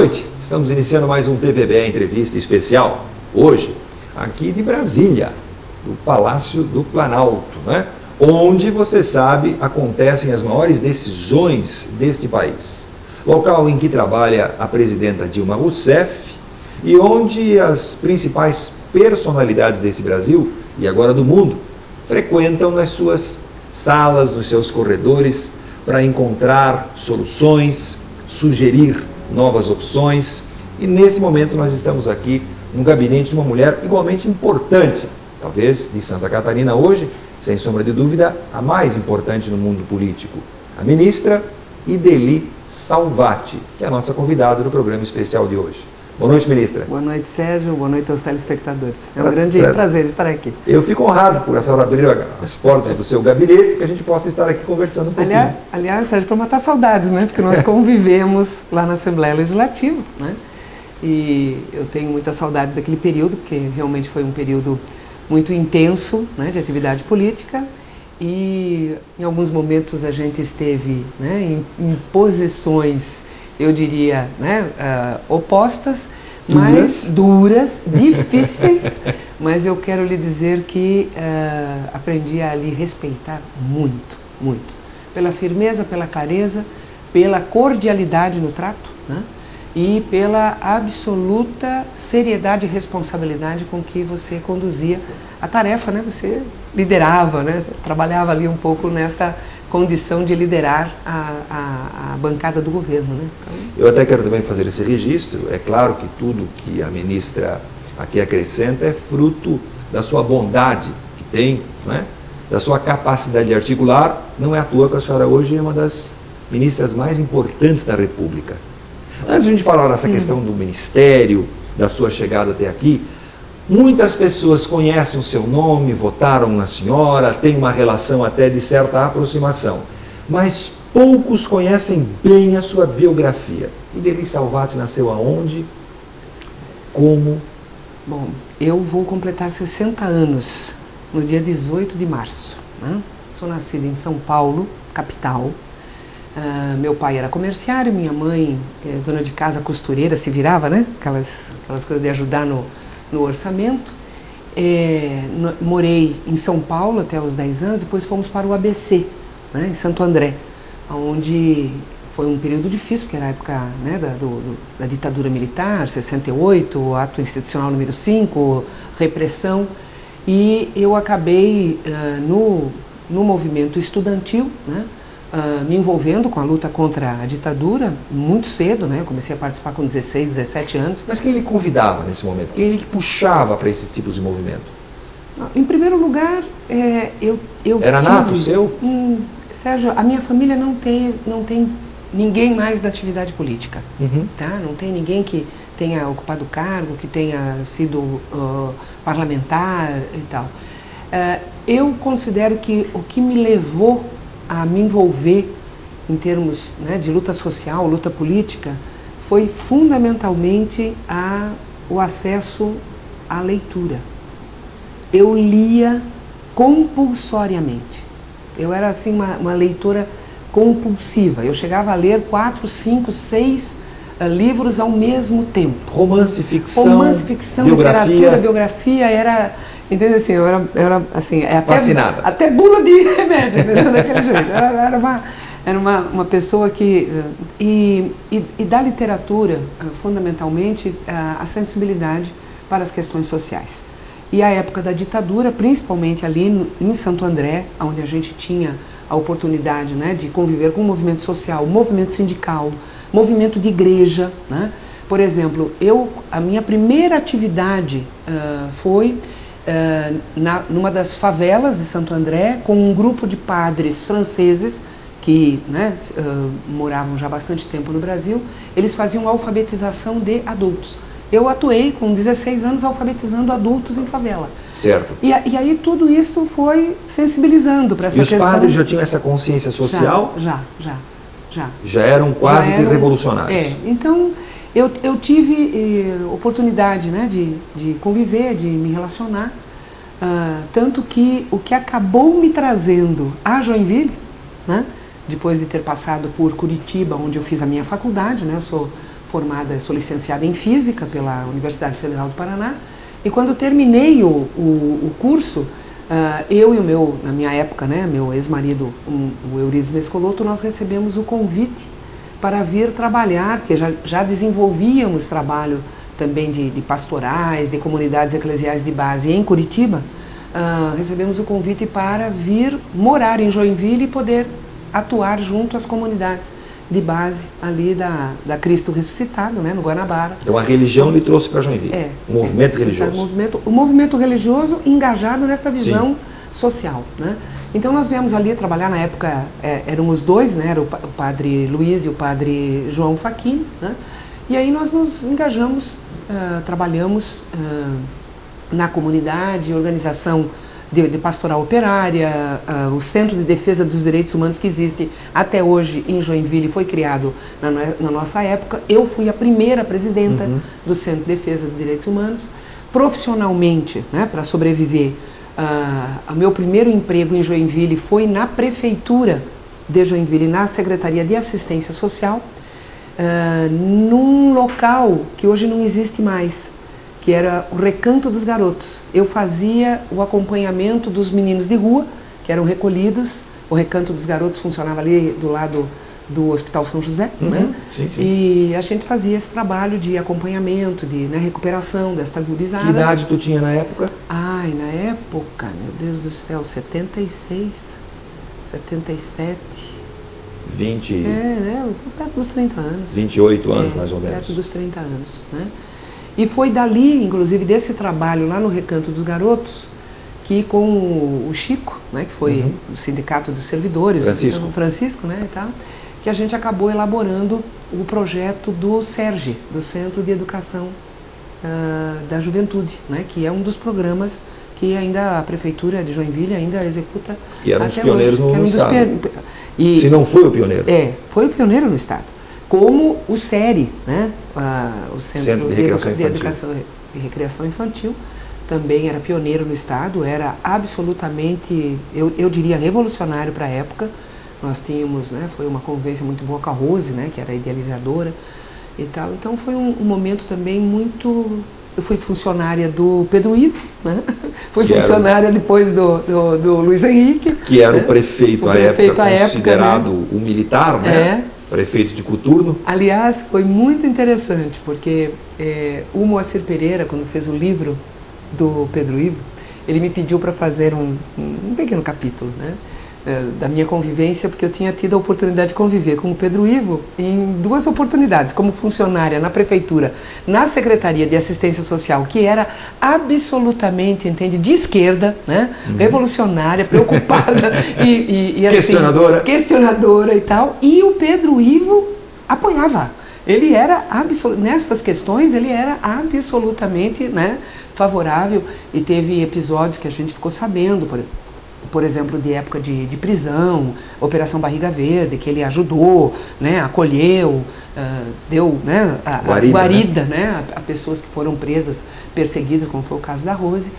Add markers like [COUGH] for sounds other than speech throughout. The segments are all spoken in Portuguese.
Noite. Estamos iniciando mais um TVBE Entrevista Especial. Hoje, aqui de Brasília, do Palácio do Planalto, né? onde, você sabe, acontecem as maiores decisões deste país. Local em que trabalha a presidenta Dilma Rousseff e onde as principais personalidades desse Brasil e agora do mundo frequentam nas suas salas, nos seus corredores, para encontrar soluções, sugerir novas opções. E nesse momento nós estamos aqui no gabinete de uma mulher igualmente importante, talvez de Santa Catarina hoje, sem sombra de dúvida, a mais importante no mundo político, a ministra Ideli Salvati, que é a nossa convidada do programa especial de hoje. Boa noite, ministra. Boa noite, Sérgio. Boa noite aos telespectadores. É um pra, grande pra... prazer estar aqui. Eu fico honrado por a senhora abrir as portas do seu gabinete, que a gente possa estar aqui conversando um pouquinho. Aliás, aliás Sérgio, para matar saudades, né? Porque nós convivemos lá na Assembleia Legislativa, né? E eu tenho muita saudade daquele período, porque realmente foi um período muito intenso né, de atividade política. E em alguns momentos a gente esteve né, em, em posições eu diria, né, uh, opostas, duras. mas duras, [LAUGHS] difíceis, mas eu quero lhe dizer que uh, aprendi a lhe respeitar muito, muito. Pela firmeza, pela clareza, pela cordialidade no trato, né? e pela absoluta seriedade e responsabilidade com que você conduzia a tarefa, né? Você liderava, né? Trabalhava ali um pouco nessa condição de liderar a, a, a bancada do governo. Né? Então... Eu até quero também fazer esse registro. É claro que tudo que a ministra aqui acrescenta é fruto da sua bondade que tem, né? da sua capacidade de articular. Não é à toa que a senhora hoje é uma das ministras mais importantes da República. Antes de a gente falar dessa Sim. questão do ministério, da sua chegada até aqui, Muitas pessoas conhecem o seu nome, votaram na senhora, têm uma relação até de certa aproximação, mas poucos conhecem bem a sua biografia. Ideli Salvati nasceu aonde? Como? Bom, eu vou completar 60 anos no dia 18 de março. Né? Sou nascida em São Paulo, capital. Uh, meu pai era comerciário, minha mãe, é, dona de casa, costureira, se virava, né? Aquelas, aquelas coisas de ajudar no, no orçamento. É, morei em São Paulo até os 10 anos, depois fomos para o ABC, né, em Santo André, onde foi um período difícil, porque era a época né, da, do, da ditadura militar, 68, ato institucional número 5, repressão, e eu acabei uh, no, no movimento estudantil, né, uh, me envolvendo com a luta contra a ditadura muito cedo, né? Eu comecei a participar com 16, 17 anos. Mas quem ele convidava nesse momento? Quem ele puxava para esses tipos de movimento? Em primeiro lugar, é, eu, eu Era tive, nato seu? Hum, Sérgio, a minha família não tem, não tem ninguém mais da atividade política. Uhum. Tá? Não tem ninguém que tenha ocupado cargo, que tenha sido uh, parlamentar e tal. Uh, eu considero que o que me levou a me envolver em termos né, de luta social, luta política, foi fundamentalmente a, o acesso à leitura. Eu lia compulsoriamente. Eu era assim uma, uma leitora compulsiva. Eu chegava a ler quatro, cinco, seis uh, livros ao mesmo tempo. Romance, ficção, Romance, ficção, biografia. literatura, biografia, era Entende assim, eu era, eu era assim, é até, até bula de remédio, entendeu? [LAUGHS] daquele jeito. Era, era, uma, era uma, uma pessoa que. E, e, e da literatura, ah, fundamentalmente, a, a sensibilidade para as questões sociais. E a época da ditadura, principalmente ali no, em Santo André, onde a gente tinha a oportunidade né, de conviver com o movimento social, movimento sindical, movimento de igreja. Né? Por exemplo, eu, a minha primeira atividade uh, foi eh, na, numa das favelas de Santo André com um grupo de padres franceses que né, uh, moravam já há bastante tempo no Brasil, eles faziam alfabetização de adultos. Eu atuei com 16 anos alfabetizando adultos em favela. Certo. E, e aí tudo isso foi sensibilizando para essa e questão. E os padres já tinham essa consciência social? Já, já, já. Já, já eram quase já eram, que revolucionários. É, então eu, eu tive eh, oportunidade né, de, de conviver, de me relacionar, uh, tanto que o que acabou me trazendo a Joinville, né, depois de ter passado por Curitiba, onde eu fiz a minha faculdade, né, sou formada, sou licenciada em Física pela Universidade Federal do Paraná, e quando terminei o, o, o curso, uh, eu e o meu, na minha época, né, meu ex-marido, um, o Eurides Mescoloto, nós recebemos o convite para vir trabalhar, que já, já desenvolvíamos trabalho também de, de pastorais, de comunidades eclesiais de base em Curitiba, uh, recebemos o convite para vir morar em Joinville e poder atuar junto às comunidades de base ali da, da Cristo ressuscitado, né, no Guanabara. Então a religião lhe trouxe para Joinville. É. O movimento é, religioso. O movimento, o movimento religioso engajado nesta visão Sim. social, né? Então nós viemos ali trabalhar na época, é, éramos dois, né? Era o, o, padre Luiz e o padre João Faquin, né? E aí nós nos engajamos, uh, trabalhamos uh, na comunidade, organização de, de pastoral operária, uh, o Centro de Defesa dos Direitos Humanos que existe até hoje em Joinville foi criado na, na nossa época. Eu fui a primeira presidenta uhum. do Centro de Defesa dos Direitos Humanos. Profissionalmente, né, para sobreviver, o meu primeiro emprego em Joinville foi na prefeitura de Joinville, na Secretaria de Assistência Social, uh, num local que hoje não existe mais, que era o Recanto dos Garotos. Eu fazia o acompanhamento dos meninos de rua, que eram recolhidos. O Recanto dos Garotos funcionava ali do lado do Hospital São José, uhum, né? Sim, sim. E a gente fazia esse trabalho de acompanhamento, de né, recuperação desta gurizada. Que idade tu tinha na época? Ai, na época, meu Deus do céu, 76, 77. 20. É, né? Perto dos 30 anos. 28 anos, é, mais ou menos. Perto dos 30 anos, né? E foi dali, inclusive, desse trabalho lá no Recanto dos Garotos, que com o Chico, né, que foi uhum. o Sindicato dos Servidores, Francisco, Francisco né, e tal, que a gente acabou elaborando o projeto do SERGE, do Centro de Educação uh, da Juventude, né, que é um dos programas que ainda a Prefeitura de Joinville ainda executa. E era um dos pioneiros hoje, no, um Estado. E, Se não foi o pioneiro. É, foi o pioneiro no Estado como o SERI, né? Ah, o Centro, Centro de, Recreação de, Educação e Recreação Infantil, também era pioneiro no Estado, era absolutamente, eu, eu diria, revolucionário para a época. Nós tínhamos, né, foi uma convivência muito boa com a Rose, né, que era idealizadora e tal. Então foi um, um momento também muito eu fui funcionária do Pedro Ivo, né? [LAUGHS] fui que funcionária era... depois do, do, do, Luiz Henrique. Que era né? o prefeito, o à época, à considerado época, né? o militar, né? É prefeito de Coturno. Aliás, foi muito interessante, porque é, o Moacir Pereira, quando fez o livro do Pedro Ivo, ele me pediu para fazer um, um, pequeno capítulo, né? É, da minha convivência, porque eu tinha tido a oportunidade de conviver com o Pedro Ivo em duas oportunidades, como funcionária na prefeitura, na Secretaria de Assistência Social, que era absolutamente, entende, de esquerda, né? Uhum. revolucionária, preocupada [LAUGHS] e, e, e assim, questionadora. questionadora e tal, e o Pedro Ivo apoiava. Ele era nestas questões ele era absolutamente né, favorável e teve episódios que a gente ficou sabendo, por exemplo por exemplo, de época de, de prisão, Operação Barriga Verde, que ele ajudou, né, acolheu, uh, deu né, a, guarida, a guarida né? né a, a, pessoas que foram presas, perseguidas, como foi o caso da Rose.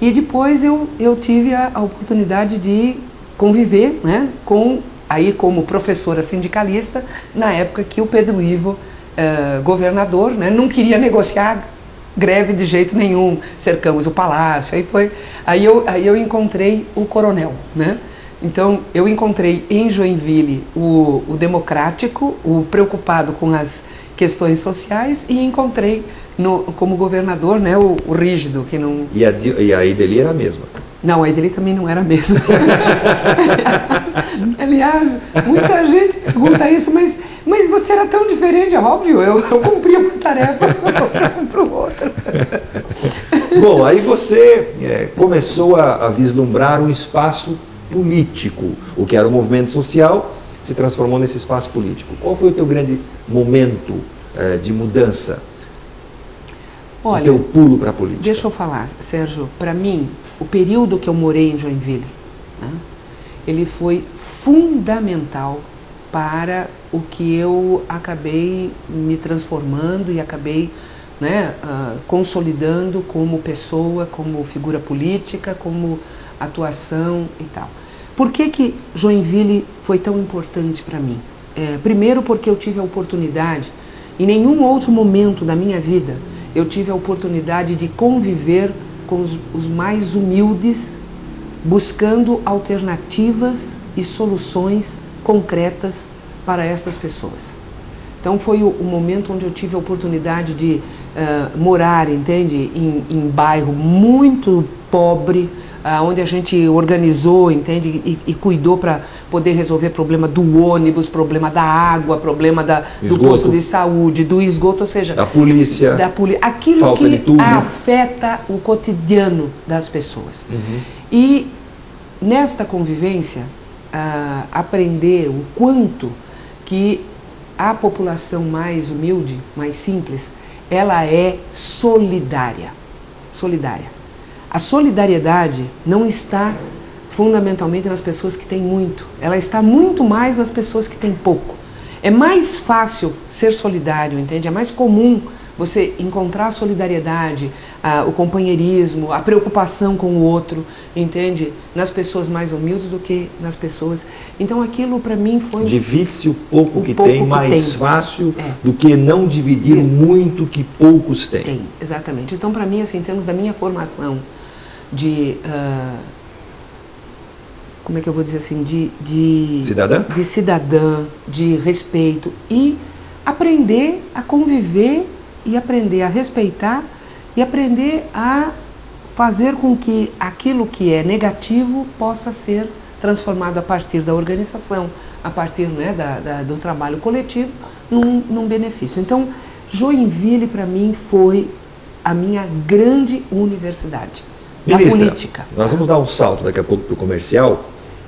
E depois eu, eu tive a, a oportunidade de conviver né, com, aí como professora sindicalista, na época que o Pedro Ivo, uh, governador, né, não queria negociar greve de jeito nenhum, cercamos o palácio, aí foi, aí eu, aí eu encontrei o coronel, né? Então eu encontrei em Joinville o, o democrático, o preocupado com as questões sociais e encontrei no, como governador né, o, o, rígido que não. E a, e a Ideli era a mesma? Não, a Ideli também não era a mesma. [LAUGHS] aliás, muita gente pergunta isso, mas mas você era tão diferente, é óbvio, eu, eu cumpria uma tarefa [LAUGHS] para o outro. [LAUGHS] Bom, aí você é, começou a, a vislumbrar um espaço político, o que era o movimento social se transformou nesse espaço político. Qual foi o teu grande momento é, de mudança? Olha, o teu pulo para a política? Deixa eu falar, Sérgio. Para mim, o período que eu morei em Joinville, né, ele foi fundamental para o que eu acabei me transformando e acabei né, uh, consolidando como pessoa, como figura política, como atuação e tal. Por que, que Joinville foi tão importante para mim? É, primeiro porque eu tive a oportunidade Em nenhum outro momento da minha vida eu tive a oportunidade de conviver com os, os mais humildes, buscando alternativas e soluções concretas para estas pessoas. Então foi o, o momento onde eu tive a oportunidade de uh, morar, entende, em, em bairro muito pobre, uh, onde a gente organizou, entende, e, e cuidou para poder resolver problema do ônibus, problema da água, problema da, do posto de saúde, do esgoto, ou seja, da polícia, da poli aquilo que afeta o cotidiano das pessoas. Uhum. E nesta convivência, uh, aprender o quanto que a população mais humilde, mais simples, ela é solidária. Solidária. A solidariedade não está fundamentalmente nas pessoas que têm muito. Ela está muito mais nas pessoas que têm pouco. É mais fácil ser solidário, entende? É mais comum você encontrar a solidariedade, a, o companheirismo, a preocupação com o outro, entende? Nas pessoas mais humildes do que nas pessoas. Então aquilo para mim foi. Divide-se o pouco o que pouco tem que mais tem. fácil é. do que não dividir é. muito que poucos têm. Tem, exatamente. Então para mim, assim, em termos da minha formação de. Uh, como é que eu vou dizer assim, de, de cidadã, de cidadã, de respeito e aprender a conviver e aprender a respeitar e aprender a fazer com que aquilo que é negativo possa ser transformado a partir da organização, a partir né, da, da, do trabalho coletivo, num, num benefício. Então, Joinville para mim foi a minha grande universidade Ministra, da política. Nós vamos dar um salto daqui a pouco para o comercial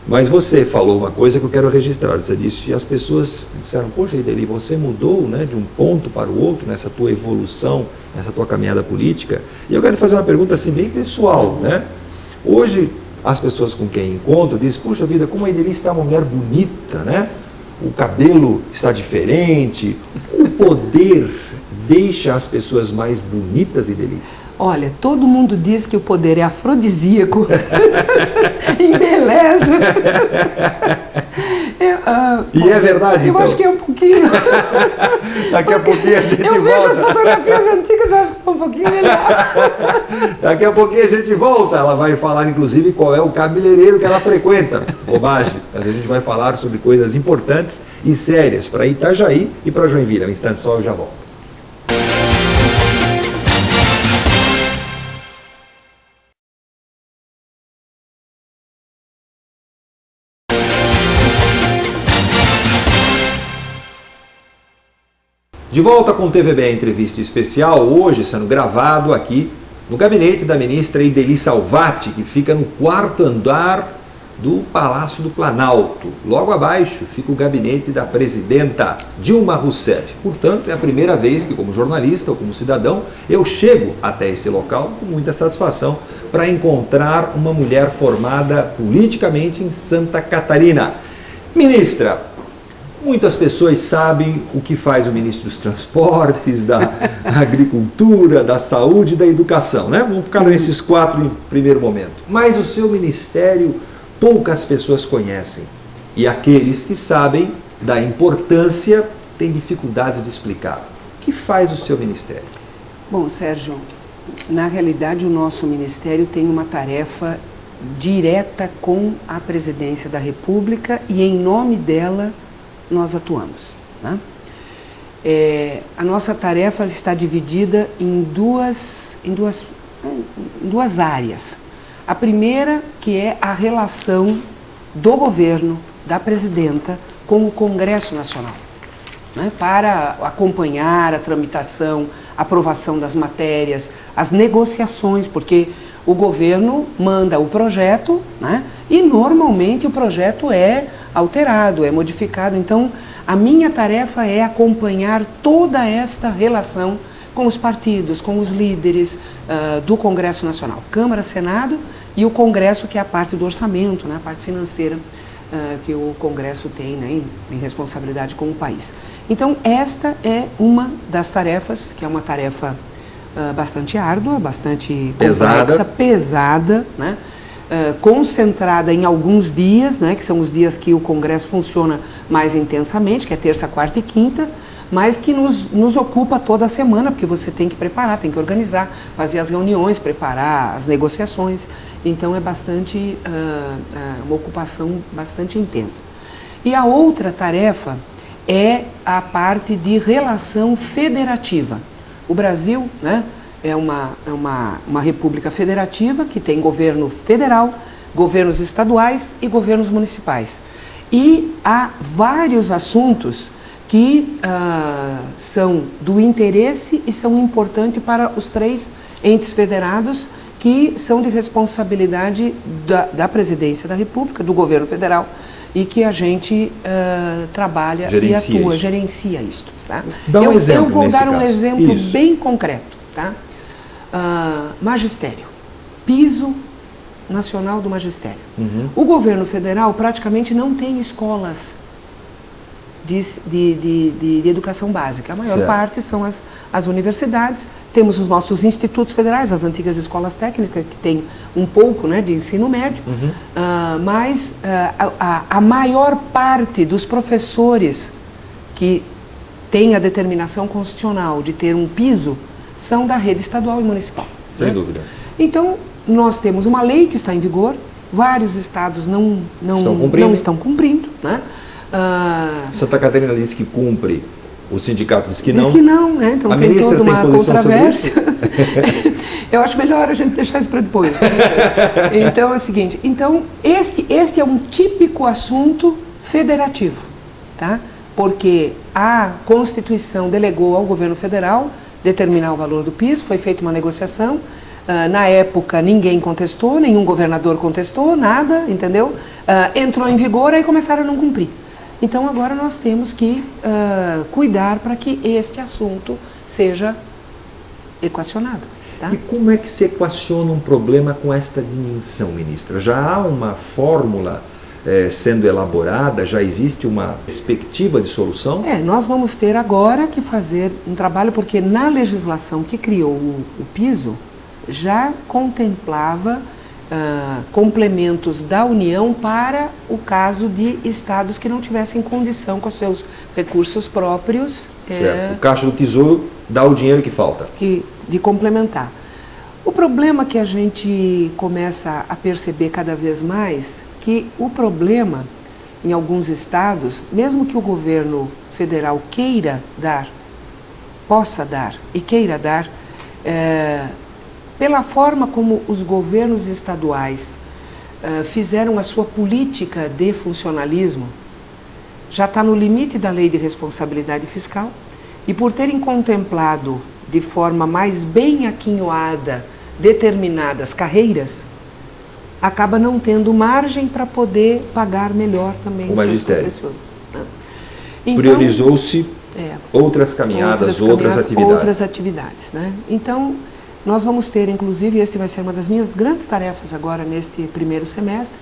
mas você falou uma coisa que eu quero registrar. Você disse, e as pessoas disseram, poxa, Ideli, você mudou né, de um ponto para o outro nessa tua evolução, nessa tua caminhada política. E eu quero fazer uma pergunta assim, bem pessoal. Né? Hoje, as pessoas com quem encontro dizem, poxa vida, como a Ideli está uma mulher bonita, né? o cabelo está diferente, o poder deixa as pessoas mais bonitas, Ideli? Olha, todo mundo diz que o poder é afrodisíaco, [LAUGHS] embeleza. Eu, uh, e é verdade, Eu então? acho que é um pouquinho. [LAUGHS] Daqui a pouquinho a gente eu volta. Eu vejo as fotografias antigas, acho que é um pouquinho melhor. [LAUGHS] Daqui a pouquinho a gente volta. Ela vai falar, inclusive, qual é o cabeleireiro que ela frequenta. Bobagem. Mas a gente vai falar sobre coisas importantes e sérias para Itajaí e para Joinville. Um instante só, eu já volto. De volta com o TVB Entrevista Especial, hoje sendo gravado aqui no gabinete da ministra Ideli Salvati, que fica no quarto andar do Palácio do Planalto. Logo abaixo fica o gabinete da presidenta Dilma Rousseff. Portanto, é a primeira vez que, como jornalista ou como cidadão, eu chego até esse local com muita satisfação para encontrar uma mulher formada politicamente em Santa Catarina. Ministra, Muitas pessoas sabem o que faz o ministro dos Transportes, da [LAUGHS] Agricultura, da Saúde e da Educação, né? Vamos ficar nesses quatro em primeiro momento. Mas o seu ministério poucas pessoas conhecem. E aqueles que sabem da importância têm dificuldades de explicar. O que faz o seu ministério? Bom, Sérgio, na realidade o nosso ministério tem uma tarefa direta com a presidência da República e em nome dela nós atuamos. Né? É, a nossa tarefa está dividida em duas, em, duas, em duas áreas. A primeira, que é a relação do governo, da presidenta, com o Congresso Nacional, né? para acompanhar a tramitação, a aprovação das matérias, as negociações, porque o governo manda o projeto né? e normalmente o projeto é alterado, é modificado. Então, a minha tarefa é acompanhar toda esta relação com os partidos, com os líderes uh, do Congresso Nacional, Câmara, Senado e o Congresso, que é a parte do orçamento, né, a parte financeira uh, que o Congresso tem né, em, em responsabilidade com o país. Então, esta é uma das tarefas, que é uma tarefa uh, bastante árdua, bastante pesada, complexa, pesada né? Uh, concentrada em alguns dias, né, que são os dias que o Congresso funciona mais intensamente, que é terça, quarta e quinta, mas que nos, nos ocupa toda a semana, porque você tem que preparar, tem que organizar, fazer as reuniões, preparar as negociações. Então é bastante uh, uma ocupação bastante intensa. E a outra tarefa é a parte de relação federativa. O Brasil né, é, uma, é uma, uma república federativa que tem governo federal, governos estaduais e governos municipais. E há vários assuntos que uh, são do interesse e são importantes para os três entes federados que são de responsabilidade da, da presidência da República, do governo federal e que a gente uh, trabalha gerencia e atua, isso. gerencia isso. Tá? Dá um eu, exemplo eu vou dar um caso. exemplo isso. bem concreto. Tá? Uh, magistério, piso nacional do magistério. Uhum. O governo federal praticamente não tem escolas de, de, de, de, educação básica. A maior certo. parte são as, as universidades. Temos os nossos institutos federais, as antigas escolas técnicas, que tem um pouco né, de ensino médio, uhum. uh, mas uh, a, a, maior parte dos professores que têm a determinação constitucional de ter um piso são da rede estadual e municipal. Sem né? dúvida. Então, nós temos uma lei que está em vigor, vários estados não, não, estão, cumprindo. Não estão cumprindo né? Ah, Santa Catarina diz que cumpre, o sindicato diz que diz não. Diz que não, né? Então a tem ministra toda uma tem controvérsia. [LAUGHS] Eu acho melhor a gente deixar isso para depois. então é o seguinte, então este, este é um típico assunto federativo, tá? Porque a Constituição delegou ao governo federal determinar o valor do piso, foi feita uma negociação, uh, na época ninguém contestou, nenhum governador contestou, nada, entendeu? Uh, entrou em vigor e começaram a não cumprir. Então agora nós temos que uh, cuidar para que este assunto seja equacionado. Tá? E como é que se equaciona um problema com esta dimensão, ministra? Já há uma fórmula eh, sendo elaborada? Já existe uma perspectiva de solução? É, nós vamos ter agora que fazer um trabalho, porque na legislação que criou o, o piso já contemplava complementos da União para o caso de estados que não tivessem condição com os seus recursos próprios. Certo. É, o Caixa do Tesouro dá o dinheiro que falta. Que, de complementar. O problema que a gente começa a perceber cada vez mais que o problema em alguns estados, mesmo que o governo federal queira dar, possa dar e queira dar, é, pela forma como os governos estaduais uh, fizeram a sua política de funcionalismo, já está no limite da lei de responsabilidade fiscal e por terem contemplado de forma mais bem aquinhoada determinadas carreiras, acaba não tendo margem para poder pagar melhor também o magistério. professores. Né? Então, Priorizou-se é, outras caminhadas, outras, outras caminhadas, atividades. Outras atividades. Né? Então, nós vamos ter, inclusive, este vai ser uma das minhas grandes tarefas agora neste primeiro semestre,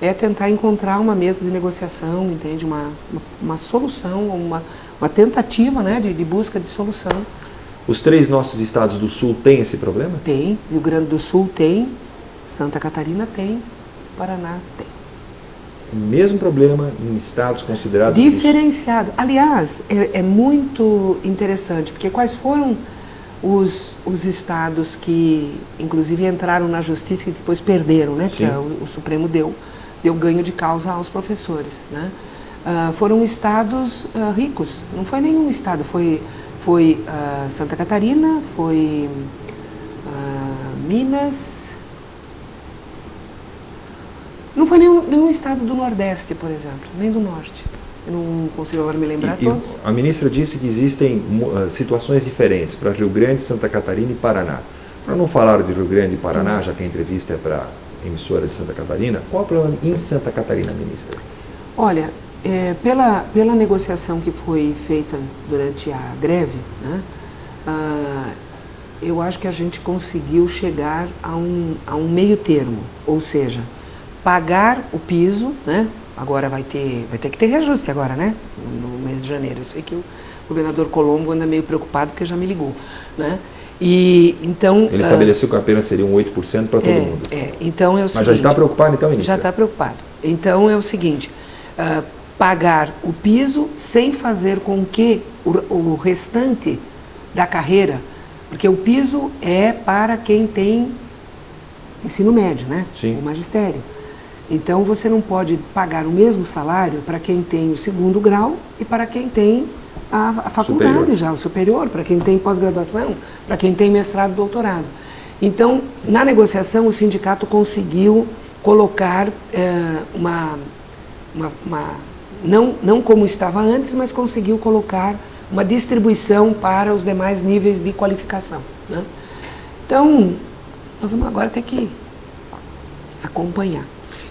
é tentar encontrar uma mesa de negociação, entende? Uma, uma, uma solução, uma, uma tentativa né, de, de busca de solução. Os três nossos estados do Sul têm esse problema? Tem. Rio Grande do Sul tem, Santa Catarina tem, Paraná tem. O mesmo problema em estados considerados... Diferenciado. Aliás, é, é muito interessante, porque quais foram os, os estados que, inclusive, entraram na justiça e depois perderam, né? Sim. Que o, o, Supremo deu, deu ganho de causa aos professores, né? Uh, foram estados uh, ricos, não foi nenhum estado, foi, foi uh, Santa Catarina, foi Minas, não foi nenhum, nenhum estado do Nordeste, por exemplo, nem do Norte. Eu não consigo agora me lembrar e, todos. A ministra disse que existem uh, situações diferentes para Rio Grande, Santa Catarina e Paraná. Para não falar de Rio Grande e Paraná, já que a entrevista é para a emissora de Santa Catarina, qual é o problema em Santa Catarina, ministra? Olha, é, pela, pela negociação que foi feita durante a greve, né, uh, eu acho que a gente conseguiu chegar a um, a um meio termo, ou seja, pagar o piso, né, Agora vai ter, vai ter que ter reajuste agora, né? No mês de janeiro. Eu sei que o governador Colombo anda meio preocupado porque já me ligou, né? E então ele estabeleceu uh, que apenas seria um 8% para todo é, mundo. É, então é o Mas seguinte, já está preocupado então, ministro? Já está preocupado. Então é o seguinte, uh, pagar o piso sem fazer com que o, o restante da carreira, porque o piso é para quem tem ensino médio, né? Sim. O magistério. Então você não pode pagar o mesmo salário para quem tem o segundo grau e para quem tem a, a faculdade Superior. já, o superior, para quem tem pós-graduação, para quem tem mestrado, doutorado. Então, na negociação, o sindicato conseguiu colocar eh, uma, uma, uma- não, não como estava antes, mas conseguiu colocar uma distribuição para os demais níveis de qualificação. né? Então, nós vamos agora ter que acompanhar.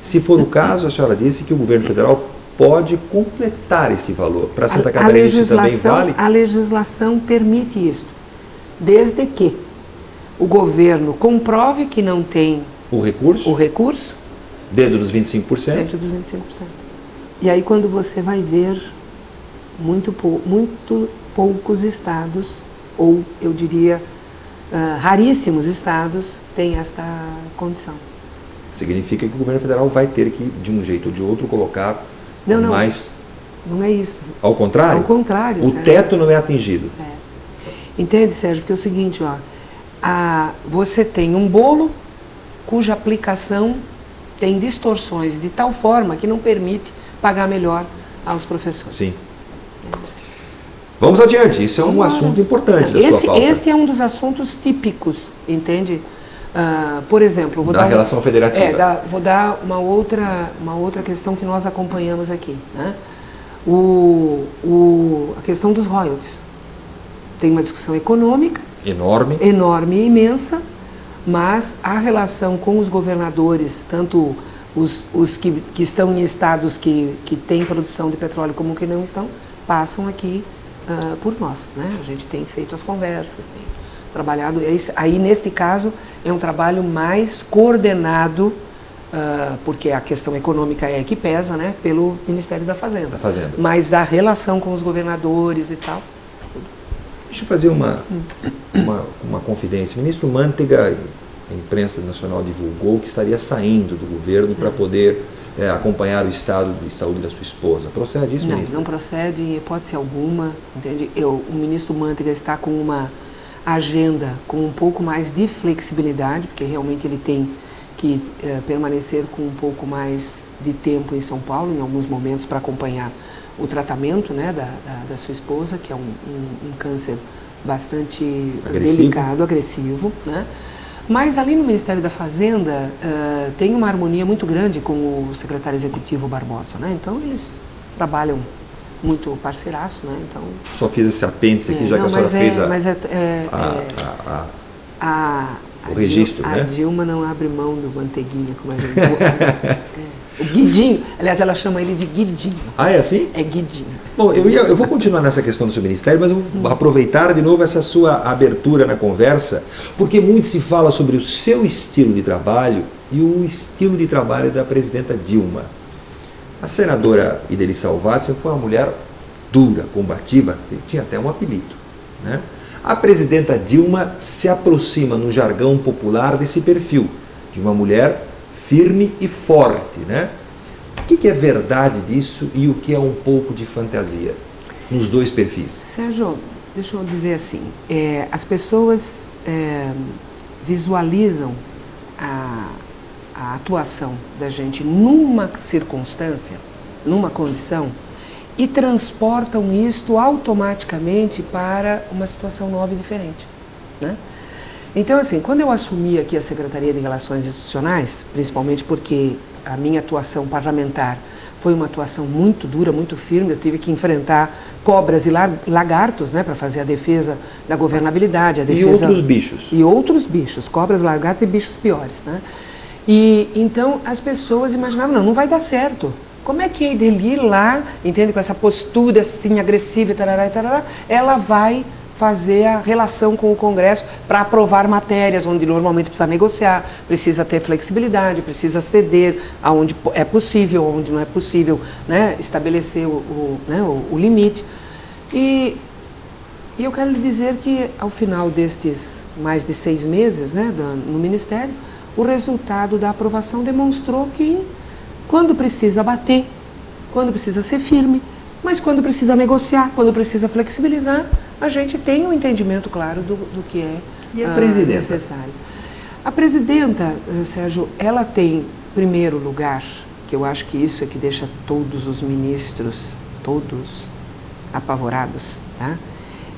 Se for o caso, a senhora disse que o governo federal pode completar este valor. Para Santa Catarina isso também vale? a legislação permite isto, desde que o governo comprove que não tem O recurso, o recurso dentro dos 25%, dentro dos 25%. E aí quando você vai ver muito, pou- muito poucos estados, ou eu diria ah, raríssimos estados, têm esta condição. Significa que o governo federal vai ter que, de um jeito ou de outro, colocar Não, não. mais. Não é isso. Ao contrário? Ao contrário. O Sérgio. teto não é atingido. É. Entende, Sérgio? Porque é o seguinte, ó, a, você tem um bolo cuja aplicação tem distorções de tal forma que não permite pagar melhor aos professores. Sim. Vamos adiante, isso é um lá. assunto importante da sua pauta. este é um dos assuntos típicos, entende? Ah, por exemplo, vou Da dar relação federativa. É, da- vou dar uma outra, uma outra questão que nós acompanhamos aqui, né? O, o, a questão dos royalties. Tem uma discussão econômica Enorme. enorme e imensa, mas a relação com os governadores, tanto os, os que, que estão em estados que, que têm produção de petróleo como que não estão, passam aqui ah, por nós. Né? A gente tem feito as conversas, tem trabalhado. Esse- Aí, neste caso, é um trabalho mais coordenado, ah, porque a questão econômica é que pesa, né? pelo Ministério da Fazenda. Da Fazenda. Mas a relação com os governadores e tal, Deixa eu fazer uma, uma, uma confidência. O ministro Mantega, a imprensa nacional divulgou que estaria saindo do governo para poder eh, acompanhar o estado de saúde da sua esposa. Procede isso, Não, ministro? não procede em hipótese alguma, entende? Eu, o ministro Mantega está com uma agenda com um pouco mais de flexibilidade, porque realmente ele tem que eh, permanecer com um pouco mais de tempo em São Paulo, em alguns momentos, para acompanhar o tratamento né, da, da, da sua esposa, que é um, um, um câncer bastante Agressivo. delicado, agressivo, né? Mas ali no Ministério da Fazenda eh, tem uma harmonia muito grande com o secretário executivo Barbosa, né? Então eles trabalham muito parceiraço, né? Então Só fiz esse apêndice aqui, é, já não, que a senhora é, fez a, mas é, é- a- é- a- a- a, o a registro, né? A Dilma não abre mão do manteiguinha, como é, que [LAUGHS] é, o Guidinho. Aliás, ela chama ele de Guidinho. Ah, é assim? É Guidinho. Bom, eu, ia- eu vou continuar nessa questão do seu ministério, mas eu vou aproveitar de novo essa sua abertura na conversa, porque muito se fala sobre o seu estilo de trabalho e o estilo de trabalho da presidenta Dilma. A senadora Ideli Salvati sempre foi uma mulher dura, combativa, tinha até um apelido. Né? A presidenta Dilma se aproxima no jargão popular desse perfil, de uma mulher firme e forte. Né? O que que é verdade disso e o que é um pouco de fantasia nos dois perfis? Sérgio, deixa eu dizer assim, é, as pessoas é, visualizam a, a atuação da gente numa circunstância, numa condição, e transportam isto automaticamente para uma situação nova e diferente. Né? Então, assim, quando eu assumi aqui a Secretaria de Relações Institucionais, principalmente porque a minha atuação parlamentar foi uma atuação muito dura, muito firme, eu tive que enfrentar cobras e lagartos né, para fazer a defesa da governabilidade, a E defesa... outros bichos? E outros bichos, cobras, lagartos e bichos piores. Né? E então as pessoas imaginavam, não, não vai dar certo. Como é que a ir lá, entende, com essa postura assim agressiva e tarará, tarará, ela vai fazer a relação com o Congresso para aprovar matérias onde normalmente precisa negociar, precisa ter flexibilidade, precisa ceder aonde é possível, onde não é possível, né, estabelecer o, o, né, o, o limite. E e eu quero lhe dizer que, ao final destes mais de seis meses né, no Ministério, o resultado da aprovação demonstrou que, quando precisa bater, quando precisa ser firme, mas quando precisa negociar, quando precisa flexibilizar, a gente tem um entendimento claro do, do que é e a presidenta? Uh, necessário. A presidenta, uh, Sérgio, ela tem, primeiro lugar, que eu acho que isso é que deixa todos os ministros, todos, apavorados, tá?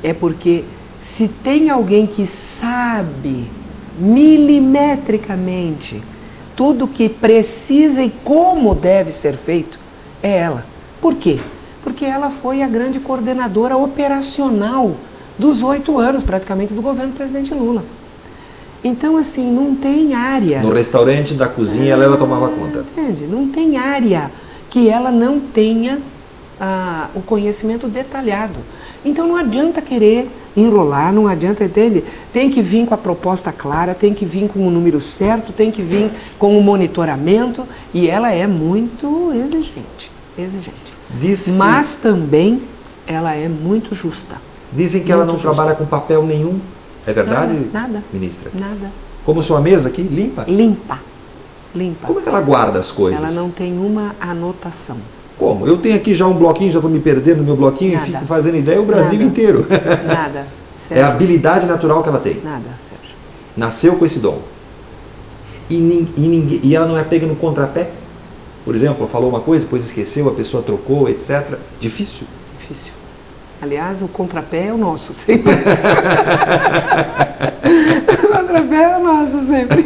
é porque se tem alguém que sabe milimetricamente tudo que precisa e como deve ser feito, é ela. Por quê? Porque ela foi a grande coordenadora operacional dos oito anos, praticamente, do governo do presidente Lula. Então, assim, não tem área. No restaurante da cozinha, é, ela, ela tomava conta. Entende? Não tem área que ela não tenha ah, o conhecimento detalhado. Então, não adianta querer enrolar, não adianta, entende? Tem que vir com a proposta clara, tem que vir com o número certo, tem que vir com o monitoramento e ela é muito exigente, exigente. Diz Mas também ela é muito justa. Dizem que muito ela não justa. trabalha com papel nenhum. É verdade, nada, nada, ministra? Nada. Como sua mesa aqui, limpa? Limpa. Limpa. Como é que ela guarda as coisas? Ela não tem uma anotação. Como? Eu tenho aqui já um bloquinho, já estou me perdendo no meu bloquinho Nada. e fico fazendo ideia o Brasil Nada. inteiro. [LAUGHS] Nada. É Sérgio. a habilidade natural que ela tem. Nada, Sérgio. Nasceu com esse dom. E, e ninguém- e ela não é pega no contrapé? Por exemplo, falou uma coisa, depois esqueceu, a pessoa trocou, etc. Difícil. Difícil. Aliás, o contrapé é o nosso, sempre. [LAUGHS] [LAUGHS] o contrapé é o nosso, sempre.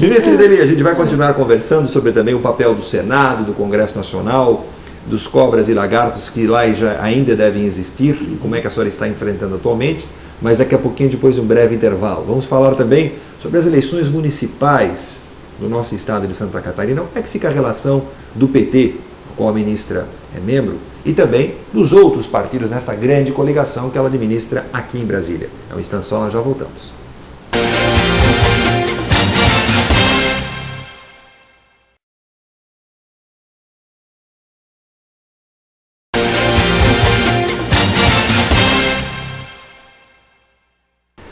Ministro Ideli, a gente vai continuar conversando sobre também o papel do Senado, do Congresso Nacional, dos cobras e lagartos que lá já ainda devem existir e como é que a senhora está enfrentando atualmente, mas daqui a pouquinho, depois de um breve intervalo. Vamos falar também sobre as eleições municipais no nosso estado de Santa Catarina, como é que fica a relação do PT, do qual a ministra é membro, e também dos outros partidos nesta grande coligação que ela administra aqui em Brasília. É um instante só, nós já voltamos.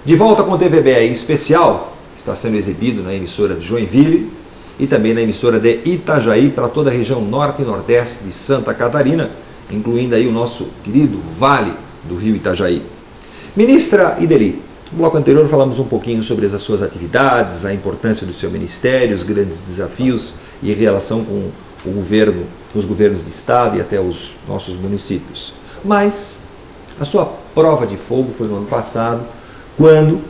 De volta com o TVBE especial, está sendo exibido na emissora de Joinville e também na emissora de Itajaí para toda a região norte e nordeste de Santa Catarina, incluindo aí o nosso querido Vale do Rio Itajaí. Ministra Ideli, no bloco anterior falamos um pouquinho sobre as suas atividades, a importância do seu ministério, os grandes desafios e relação com o governo, os governos de estado e até os nossos municípios. Mas a sua prova de fogo foi no ano passado, quando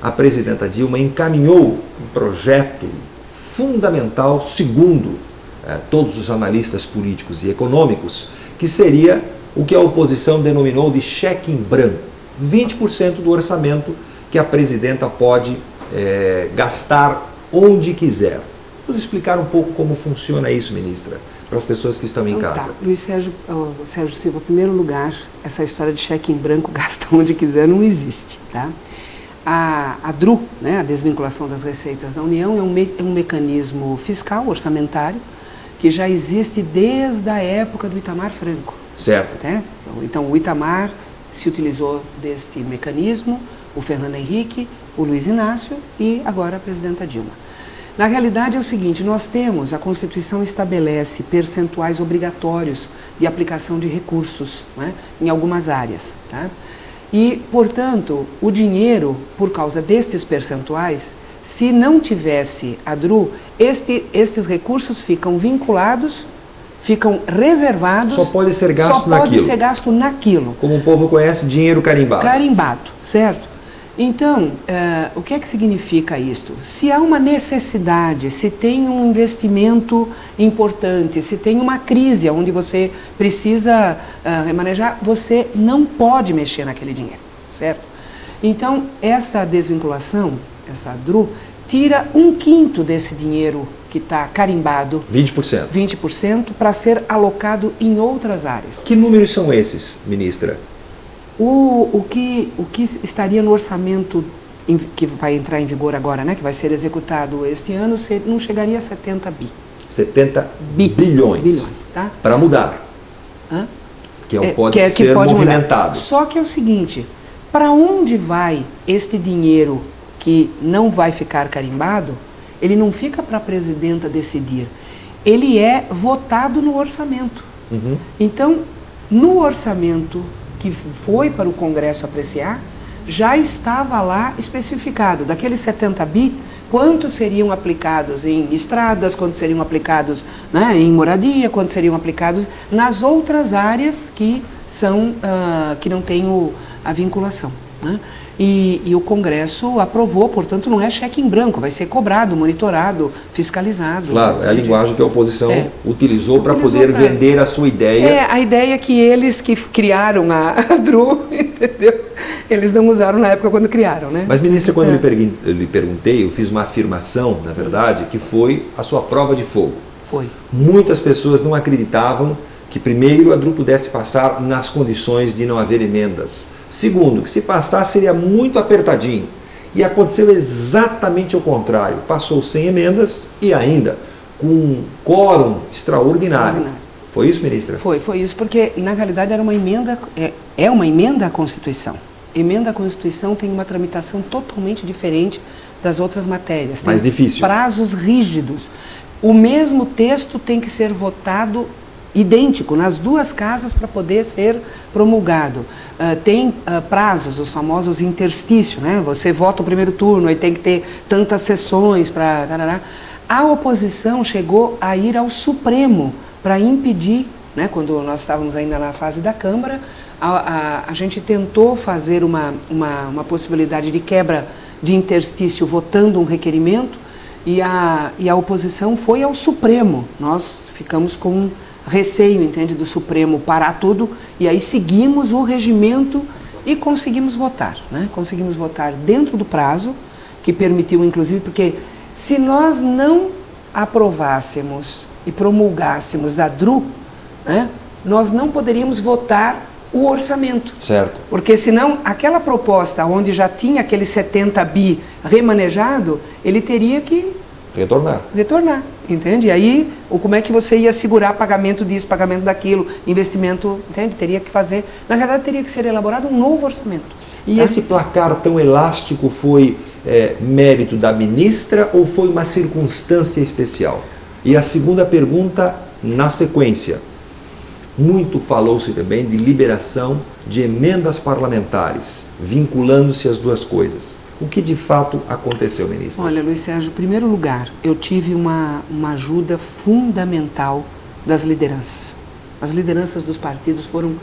a presidenta Dilma encaminhou um projeto fundamental, segundo eh, todos os analistas políticos e econômicos, que seria o que a oposição denominou de cheque em branco 20% do orçamento que a presidenta pode eh, gastar onde quiser. Vamos explicar um pouco como funciona isso, ministra, para as pessoas que estão em Então casa. Tá. Luiz Sérgio, oh, Sérgio Silva, em primeiro lugar, essa história de cheque em branco, [LAUGHS] gasta onde quiser, não existe. Tá? A, a DRU, né, a desvinculação das receitas da União, é um, me, é um mecanismo fiscal, orçamentário, que já existe desde a época do Itamar Franco. Certo. Né? Então, o Itamar se utilizou deste mecanismo, o Fernando Henrique, o Luiz Inácio e agora a presidenta Dilma. Na realidade é o seguinte, nós temos, a Constituição estabelece percentuais obrigatórios de aplicação de recursos né, em algumas áreas. Tá? E, portanto, o dinheiro, por causa destes percentuais, se não tivesse a DRU, este, estes recursos ficam vinculados, ficam reservados. Só pode ser gasto só pode naquilo. ser gasto naquilo. Como o povo conhece, dinheiro carimbado. Carimbado, certo? Então, eh, o que é que significa isto? Se há uma necessidade, se tem um investimento importante, se tem uma crise onde você precisa ah, remanejar, você não pode mexer naquele dinheiro, certo? Então, essa desvinculação, essa DRU, tira um quinto desse dinheiro que está carimbado, 20%. 20%, para ser alocado em outras áreas. Que números são esses, ministra? O, o, que, o que estaria no orçamento em- que vai entrar em vigor agora, né, que vai ser executado este ano, se- não chegaria a 70 bi. 70 Bi. bilhões. Bilhões, tá? Para mudar. Hã? Que é o É, pode que é que ser pode mudar. movimentado. Só que é o seguinte, para onde vai este dinheiro que não vai ficar carimbado? Ele não fica para a presidenta decidir. ele é votado no orçamento. Uhum. Então, no orçamento que foi para o Congresso apreciar, já estava lá especificado, daqueles 70 bi, quantos seriam aplicados em estradas, quantos seriam aplicados né, em moradia, quantos seriam aplicados nas outras áreas que são uh, que não têm o, a vinculação. Né? E, e, o Congresso aprovou, portanto, não é cheque em branco, vai ser cobrado, monitorado, fiscalizado. Claro, é a linguagem que a oposição é. utilizou para poder pra... vender a sua ideia. É, a ideia que eles que criaram a, [LAUGHS] a DRU, entendeu? Eles não usaram na época quando criaram, né? Mas, ministra, quando é. eu lhe perguntei, eu fiz uma afirmação, na verdade, que foi a sua prova de fogo. Foi. Muitas pessoas não acreditavam que, primeiro, a DRU pudesse passar nas condições de não haver emendas Segundo, que se passar seria muito apertadinho. E aconteceu exatamente o contrário. Passou sem emendas e ainda com um quórum extraordinário. extraordinário. Foi isso, ministra? Foi, foi isso, porque na realidade era uma emenda, é, é uma emenda à Constituição. Emenda à Constituição tem uma tramitação totalmente diferente das outras matérias. Tem Mais difícil. Prazos rígidos. O mesmo texto tem que ser votado idêntico nas duas casas para poder ser promulgado. Uh, tem uh, prazos, os famosos interstícios, né? Você vota o primeiro turno, aí tem que ter tantas sessões para. A oposição chegou a ir ao Supremo para impedir, né? Quando nós estávamos ainda na fase da Câmara, a, a, a gente tentou fazer uma, uma, uma possibilidade de quebra de interstício votando um requerimento e a, e a oposição foi ao Supremo. Nós ficamos com receio, entende, do Supremo parar tudo e aí seguimos o regimento e conseguimos votar, né? Conseguimos votar dentro do prazo que permitiu, inclusive, porque se nós não aprovássemos e promulgássemos a DRU, né, nós não poderíamos votar o orçamento. Certo. Porque senão aquela proposta onde já tinha aquele 70 bi remanejado, ele teria que retornar. Retornar. Entende? E aí, ou como é que você ia segurar pagamento disso, pagamento daquilo, investimento, entende? Teria que fazer. Na verdade, teria que ser elaborado um novo orçamento. E tá? esse placar tão elástico foi é, mérito da ministra ou foi uma circunstância especial? E a segunda pergunta, na sequência. Muito falou-se também de liberação de emendas parlamentares, vinculando-se as duas coisas. O que de fato aconteceu, ministro? Olha, Luiz Sérgio, em primeiro lugar, eu tive uma, uma ajuda fundamental das lideranças. As lideranças dos partidos foram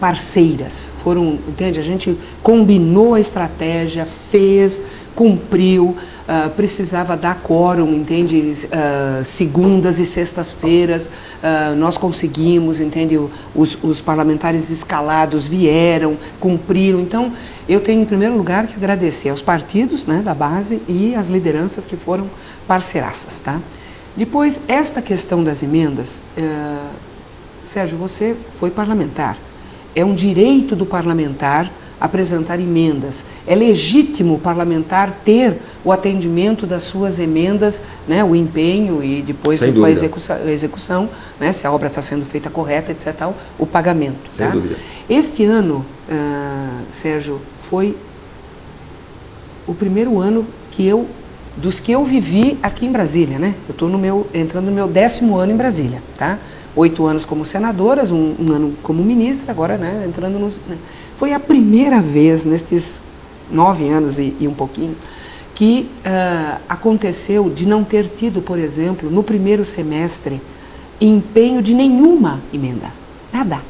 parceiras, foram, entende? A gente combinou a estratégia, fez, cumpriu, uh, precisava dar quórum, entende? Uh, segundas e sextas-feiras uh, nós conseguimos, entende? Os, os parlamentares escalados vieram, cumpriram. Então, eu tenho em primeiro lugar que agradecer aos partidos né, da base e às lideranças que foram parceiraças. Tá? Depois, esta questão das emendas, Sérgio, você foi parlamentar. É um direito do parlamentar apresentar emendas. É legítimo o parlamentar ter o atendimento das suas emendas, né, o empenho e depois com a execução, a execução né, se a obra está sendo feita correta, etc., tal, o pagamento. Sem tá? dúvida. Este ano, uh, Sérgio, foi o primeiro ano que eu dos que eu vivi aqui em Brasília, né? Eu estou no meu entrando no meu décimo ano em Brasília, tá? Oito anos como senadoras, um, um ano como ministra, agora, né? Entrando nos, né? Foi a primeira vez nestes nove anos e, e um pouquinho que uh, aconteceu de não ter tido, por exemplo, no primeiro semestre, empenho de nenhuma emenda. Nada.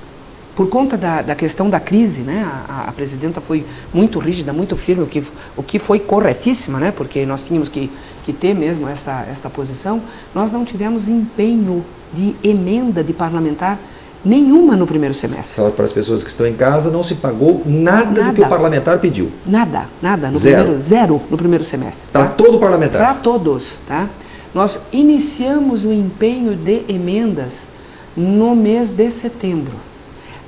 Por conta da, da questão da crise, né, a, a, presidenta foi muito rígida, muito firme, o que, o que foi corretíssima, né, porque nós tínhamos que, que ter mesmo esta, esta posição, nós não tivemos empenho de emenda de parlamentar Nenhuma no primeiro semestre. Fala para as pessoas que estão em casa, não se pagou nada, nada. do que o parlamentar pediu. Nada, nada. No zero. Primeiro, zero no primeiro semestre. Para tá? todo parlamentar? Para todos. Tá? Nós iniciamos o empenho de emendas no mês de setembro.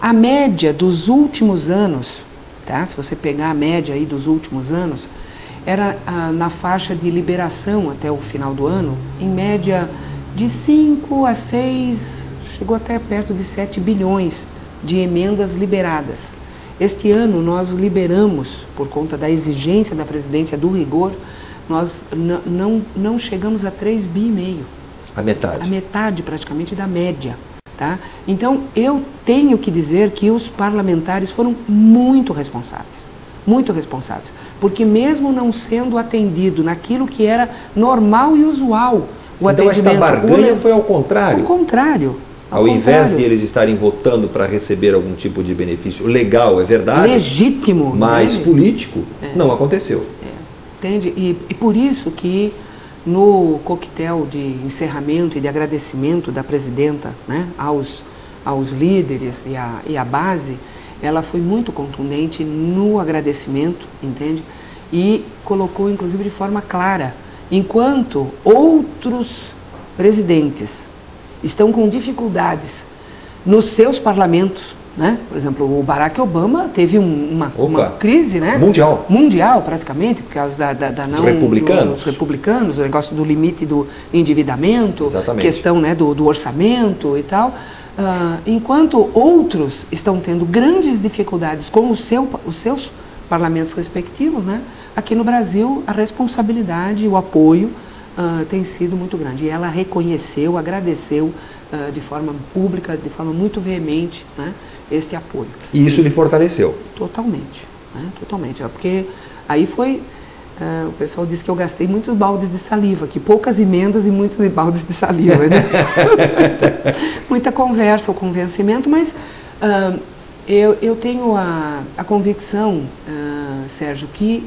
A média dos últimos anos, tá? se você pegar a média aí dos últimos anos, era ah, na faixa de liberação até o final do ano, em média de 5 a 6 chegou até perto de 7 bilhões de emendas liberadas. Este ano nós liberamos, por conta da exigência da presidência do rigor, nós não, não chegamos a 3 bi e meio. A metade. A metade praticamente da média. Tá? Então, eu tenho que dizer que os parlamentares foram muito responsáveis. Muito responsáveis. Porque, mesmo não sendo atendido naquilo que era normal e usual, o então, esta barganha foi ao contrário. Ao contrário. Ao, ao invés de eles estarem votando para receber algum tipo de benefício legal, é verdade. Legítimo. Mas né? político, é. não aconteceu. É. Entende? E, e por isso que no coquetel de encerramento e de agradecimento da presidenta né, aos, aos líderes e à, e à base, ela foi muito contundente no agradecimento, entende? E colocou, inclusive, de forma clara, enquanto outros presidentes estão com dificuldades nos seus parlamentos, né? Por exemplo, o Barack Obama teve um, uma, uma, crise né? mundial. mundial, praticamente, por causa da, da, da não, os republicanos. dos republicanos, o negócio do limite do endividamento, Exatamente. questão né, do, do orçamento e tal. Uh, enquanto outros estão tendo grandes dificuldades com seu, os seus parlamentos respectivos, né? aqui no Brasil a responsabilidade, o apoio uh, tem sido muito grande. E ela reconheceu, agradeceu uh, de forma pública, de forma muito veemente, né, este apoio. E isso e, lhe fortaleceu? Totalmente, né, totalmente. É porque aí foi, uh, o pessoal disse que eu gastei muitos baldes de saliva, que poucas emendas e muitos [LAUGHS] baldes de saliva. Né? [LAUGHS] Muita conversa, o convencimento, mas eu, eu tenho a, a convicção, uh, Sérgio, que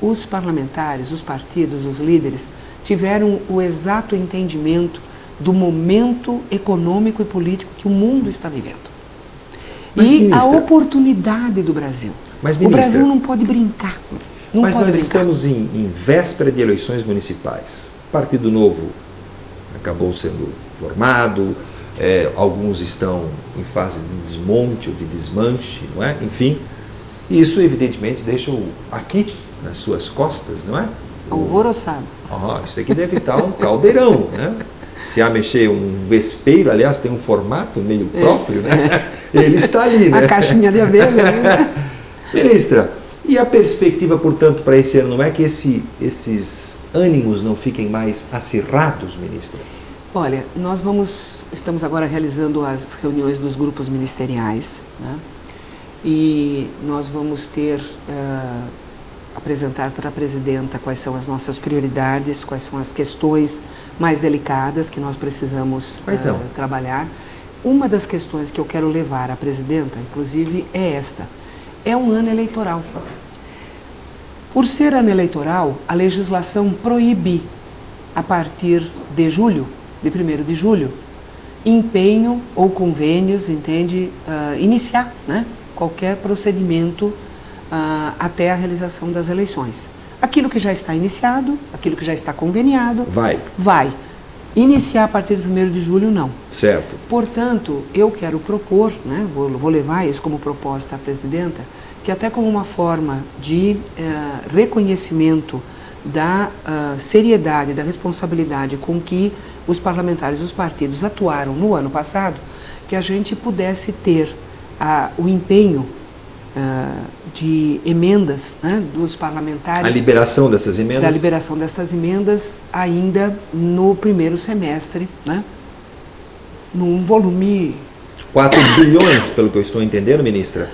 os parlamentares, os partidos, os líderes tiveram o exato entendimento do momento econômico e político que o mundo está vivendo. Mas, e ministra, a oportunidade do Brasil. Mas, ministra, o Brasil não pode brincar. Não mas pode nós brincar. estamos em, em véspera de eleições municipais. O Partido Novo acabou sendo formado, é, alguns estão em fase de desmonte ou de desmanche, não é? Enfim, isso evidentemente deixa o, aqui nas suas costas, não é? Alvoroçado. Oh, isso aqui deve estar um caldeirão, né? Se há mexer um vespeiro, aliás, tem um formato meio é. próprio, né? Ele está ali, né? A caixinha de abelha, né? [LAUGHS] Ministra, e a perspectiva, portanto, para esse ano não é que esse, esses ânimos não fiquem mais acirrados, ministra? Olha, nós vamos, estamos agora realizando as reuniões dos grupos ministeriais, né? E nós vamos ter uh, apresentar para a presidenta quais são as nossas prioridades, quais são as questões mais delicadas que nós precisamos uh, trabalhar. Uma das questões que eu quero levar à presidenta, inclusive, é esta. É um ano eleitoral. Por ser ano eleitoral, a legislação proíbe, a partir de julho, de 1 de julho, empenho ou convênios, entende, uh, iniciar né, qualquer procedimento uh, até a realização das eleições. Aquilo que já está iniciado, aquilo que já está conveniado, vai. Vai. Iniciar a partir do 1 de julho, não. Certo. Portanto, eu quero propor, né, vou, vou levar isso como proposta à presidenta, que até como uma forma de uh, reconhecimento da uh, seriedade, da responsabilidade com que os parlamentares, os partidos atuaram no ano passado, que a gente pudesse ter uh, o empenho uh, de emendas né, dos parlamentares. A liberação dessas emendas? Da liberação destas emendas ainda no primeiro semestre, né, num volume... 4 bilhões, pelo que eu estou entendendo, ministra?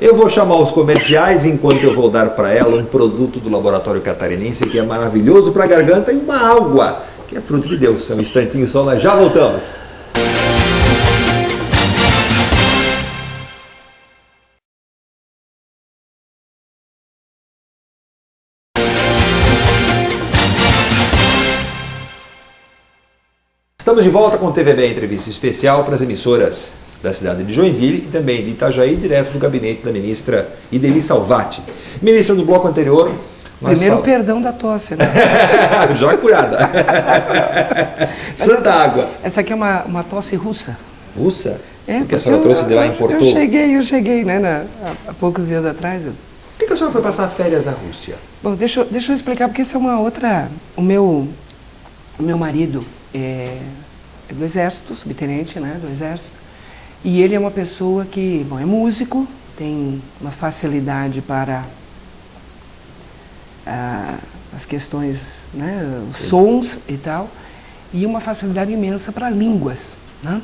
Eu vou chamar os comerciais enquanto eu vou dar para ela um produto do laboratório catarinense que é maravilhoso para a garganta e uma água, que é fruto de Deus. É um instantinho só, nós já voltamos. Estamos de volta com o TVB Entrevista Especial para as emissoras da cidade de Joinville e também de Itajaí, direto do gabinete da ministra Ideli Salvati. Ministra, no bloco anterior... Primeiro, fala... perdão da tosse, né? [LAUGHS] Já curada. Santa essa, água. Essa aqui é uma, uma tosse russa. Russa? É, porque a senhora eu, trouxe de lá em Porto. Eu cheguei, eu cheguei, né, na, há, há poucos dias atrás. Por que a senhora foi passar férias na Rússia? Bom, deixa, deixa eu explicar, porque isso é uma outra... O meu, o meu marido é, é do Exército, subtenente né, do Exército, e ele é uma pessoa que, bom, é músico, tem uma facilidade para, ah, as questões, né, os sons e tal, e uma facilidade imensa para línguas. Né?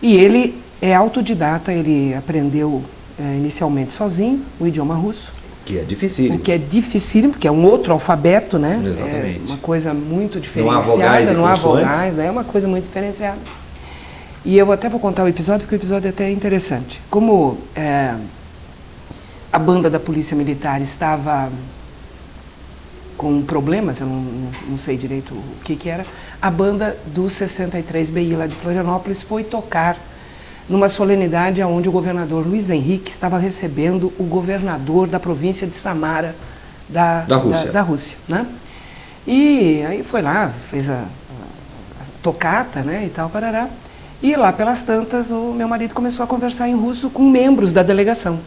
E ele é autodidata, ele aprendeu é, inicialmente sozinho o idioma russo. Que é difícil. O que é difícil, porque é um outro alfabeto, né? Exatamente. É uma coisa muito diferenciada. Não há vogais não há vogais, né? é uma coisa muito diferenciada. E eu até vou contar o episódio, porque o episódio é até interessante. Como é, a banda da Polícia Militar estava com problemas, eu não, não sei direito o que, que era, a banda do 63BI lá de Florianópolis foi tocar numa solenidade onde o governador Luiz Henrique estava recebendo o governador da província de Samara da, Da Rússia. Da, da Rússia né? E aí foi lá, fez a, a- tocata né, e tal, parará. E lá pelas tantas, o meu marido começou a conversar em russo com membros da delegação.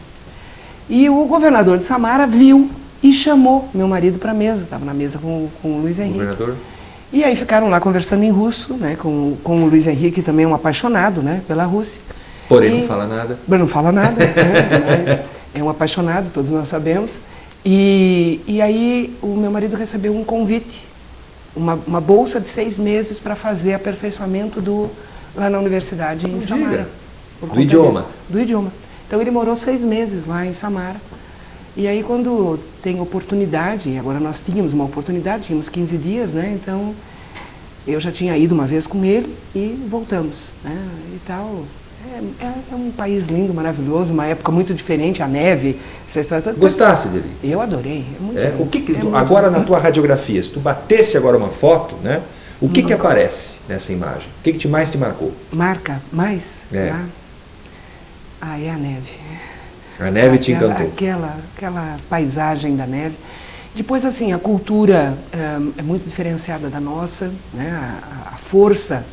E o governador de Samara viu e chamou meu marido para a mesa, estava na mesa com, com o Luiz Henrique. Governador? E aí ficaram lá conversando em russo, né, com, com o Luiz Henrique, também um apaixonado né, pela Rússia. Porém, E- não fala nada. Não fala nada, né, é um apaixonado, todos nós sabemos. E, e aí o meu marido recebeu um convite, uma, uma bolsa de seis meses para fazer aperfeiçoamento do, lá na universidade em Samara. Do idioma. disso. Do idioma. Então ele morou seis meses lá em Samara. E aí quando tem oportunidade, agora nós tínhamos uma oportunidade, tínhamos 15 dias, né? Então eu já tinha ido uma vez com ele e voltamos, né? E tal. É, é- é um país lindo, maravilhoso, uma época muito diferente, a neve, essa história toda. Gostasse dele? Eu adorei. É muito É, o que que- é agora na tua radiografia, se tu batesse agora uma foto, né? O que que aparece nessa imagem? O que que te mais te marcou? Marca mais? É. lá? Ah, é a neve. A neve te Aquela- encantou. Aquela, aquela paisagem da neve. Depois, assim, a cultura é, é muito diferenciada da nossa, né? a, a força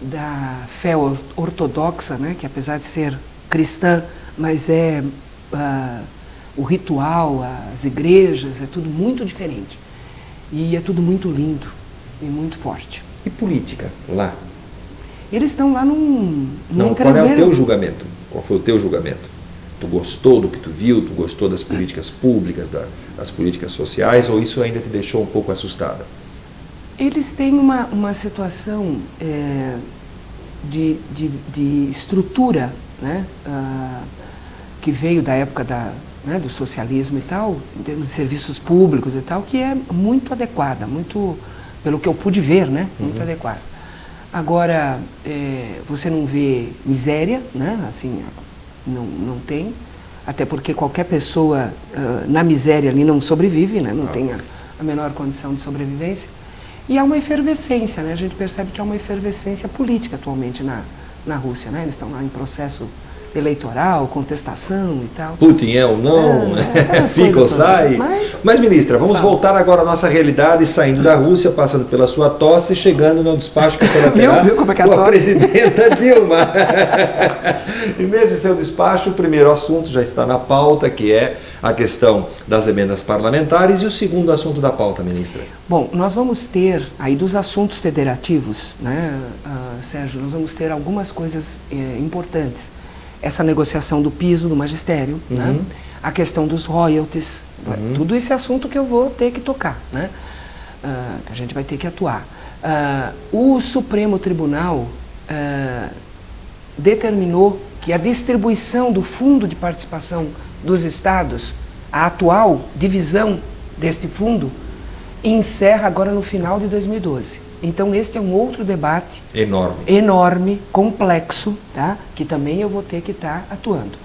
da fé or- ortodoxa, né? que apesar de ser cristã, mas é ah, o ritual, as igrejas, é tudo muito diferente. E é tudo muito lindo e muito forte. E política, lá? Eles estão lá num, num Não, qual é o teu julgamento? Qual foi o teu julgamento? Tu gostou do que tu viu? Tu gostou das políticas públicas, da- das políticas sociais? Ou isso ainda te deixou um pouco assustada? Eles têm uma, uma situação é, de, de, de estrutura, né, ah, que veio da época da, né, do socialismo e tal, em termos de serviços públicos e tal, que é muito adequada, muito, pelo que eu pude ver, né, muito adequada. Agora, é, você não vê miséria, né, assim, não, não tem, até porque qualquer pessoa ah, na miséria ali não sobrevive, né, não tem a, a menor condição de sobrevivência. E há uma efervescência, né? a gente percebe que há uma efervescência política atualmente na, na Rússia. Né? Eles estão lá em processo eleitoral, contestação e tal. Putin é ou não? É, aquelas [LAUGHS] Fica ou sai? Mas- Mas, ministra, vamos Tá. voltar agora à nossa realidade, saindo da Rússia, passando pela sua tosse e chegando no despacho que a senhora [LAUGHS] Viu? terá Viu como é que é a com a presidenta [LAUGHS] Dilma. e nesse seu despacho, o primeiro assunto já está na pauta, que é a questão das emendas parlamentares, e o segundo assunto da pauta, ministra? Bom, nós vamos ter, aí dos assuntos federativos, né, ah, Sérgio, nós vamos ter algumas coisas eh, importantes. Essa negociação do piso do magistério, né, Uhum. a questão dos royalties, Uhum. tudo esse é assunto que eu vou ter que tocar, né, que a gente vai ter que atuar. Ah, o Supremo Tribunal ah, determinou que a distribuição do fundo de participação dos estados, a atual divisão deste fundo, encerra agora no final de 2012. Então este é um outro debate Enorme. enorme, complexo, tá? que também eu vou ter que estar atuando.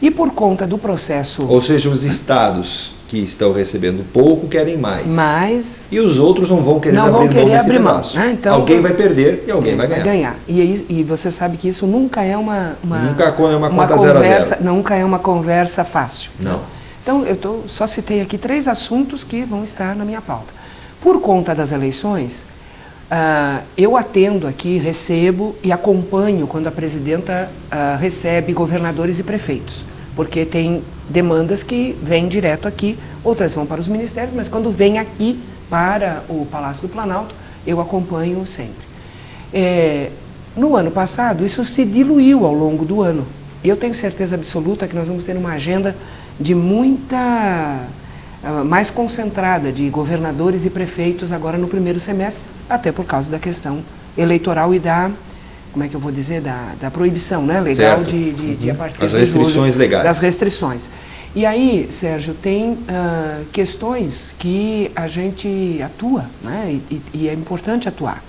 E por conta do processo Ou seja, os estados que estão recebendo pouco querem mais. mais E os outros não vão querer Não abrir vão querer abrir mão, né? Então, alguém eu- vai perder e alguém vai ganhar. E, aí- e você sabe que isso nunca é uma, uma Nunca é uma conta zero a conversa, zero. nunca é uma conversa fácil. Não. Então eu tô, só citei aqui três assuntos que vão estar na minha pauta. Por conta das eleições, ah, eu atendo aqui, recebo e acompanho quando a presidenta ah, recebe governadores e prefeitos, porque tem demandas que vêm direto aqui, outras vão para os ministérios, mas quando vem aqui para o Palácio do Planalto, eu acompanho sempre. É, no ano passado, isso se diluiu ao longo do ano. E eu tenho certeza absoluta que nós vamos ter uma agenda de muita uh, mais concentrada de governadores e prefeitos agora no primeiro semestre, até por causa da questão eleitoral e da como é que eu vou dizer, da, da proibição né, legal de, de, uhum. de, a partir As restrições legais. Das restrições. E aí, Sérgio, tem uh, questões que a gente atua, né, e, e, é importante atuar.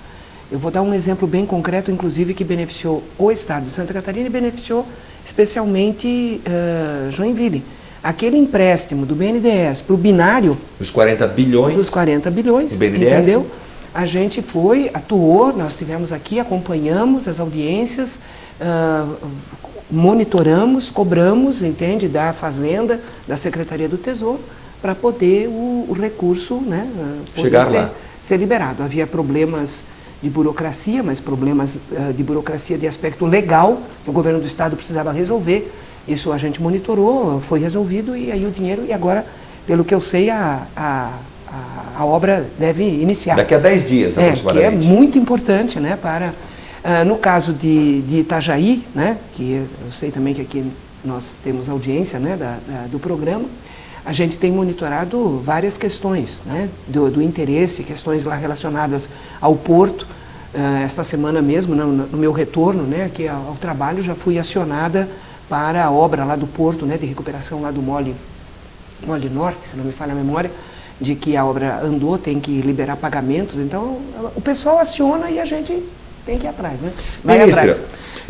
Eu vou dar um exemplo bem concreto, inclusive, que beneficiou o Estado de Santa Catarina e beneficiou especialmente uh, Joinville. Aquele empréstimo do BNDES para o binário... Os 40 bilhões. Dos 40 bilhões, entendeu? A gente foi, atuou, nós tivemos aqui, acompanhamos as audiências, uh, monitoramos, cobramos, entende, da Fazenda, da Secretaria do Tesouro, para poder o, o, recurso né, Chegar ser, lá. ser liberado. Havia problemas de burocracia, mas problemas uh, de burocracia de aspecto legal, que o governo do Estado precisava resolver. Isso a gente monitorou, foi resolvido e aí o dinheiro, e agora, pelo que eu sei, a, a a, a obra deve iniciar. Daqui a 10 dias, é, Que é muito importante né, para... Uh, no caso de, de Itajaí, né, que eu sei também que aqui nós temos audiência né, da, da, do programa, a gente tem monitorado várias questões né, do, do interesse, questões lá relacionadas ao porto. Uh, esta semana mesmo, no, no, meu retorno né, aqui ao, ao, trabalho, já fui acionada para a obra lá do porto, né, de recuperação lá do Mole, Mole Norte, se não me falha a memória, de que a obra andou, tem que liberar pagamentos. Então, o pessoal aciona e a gente tem que ir atrás, né? Vai Ministra, atrás.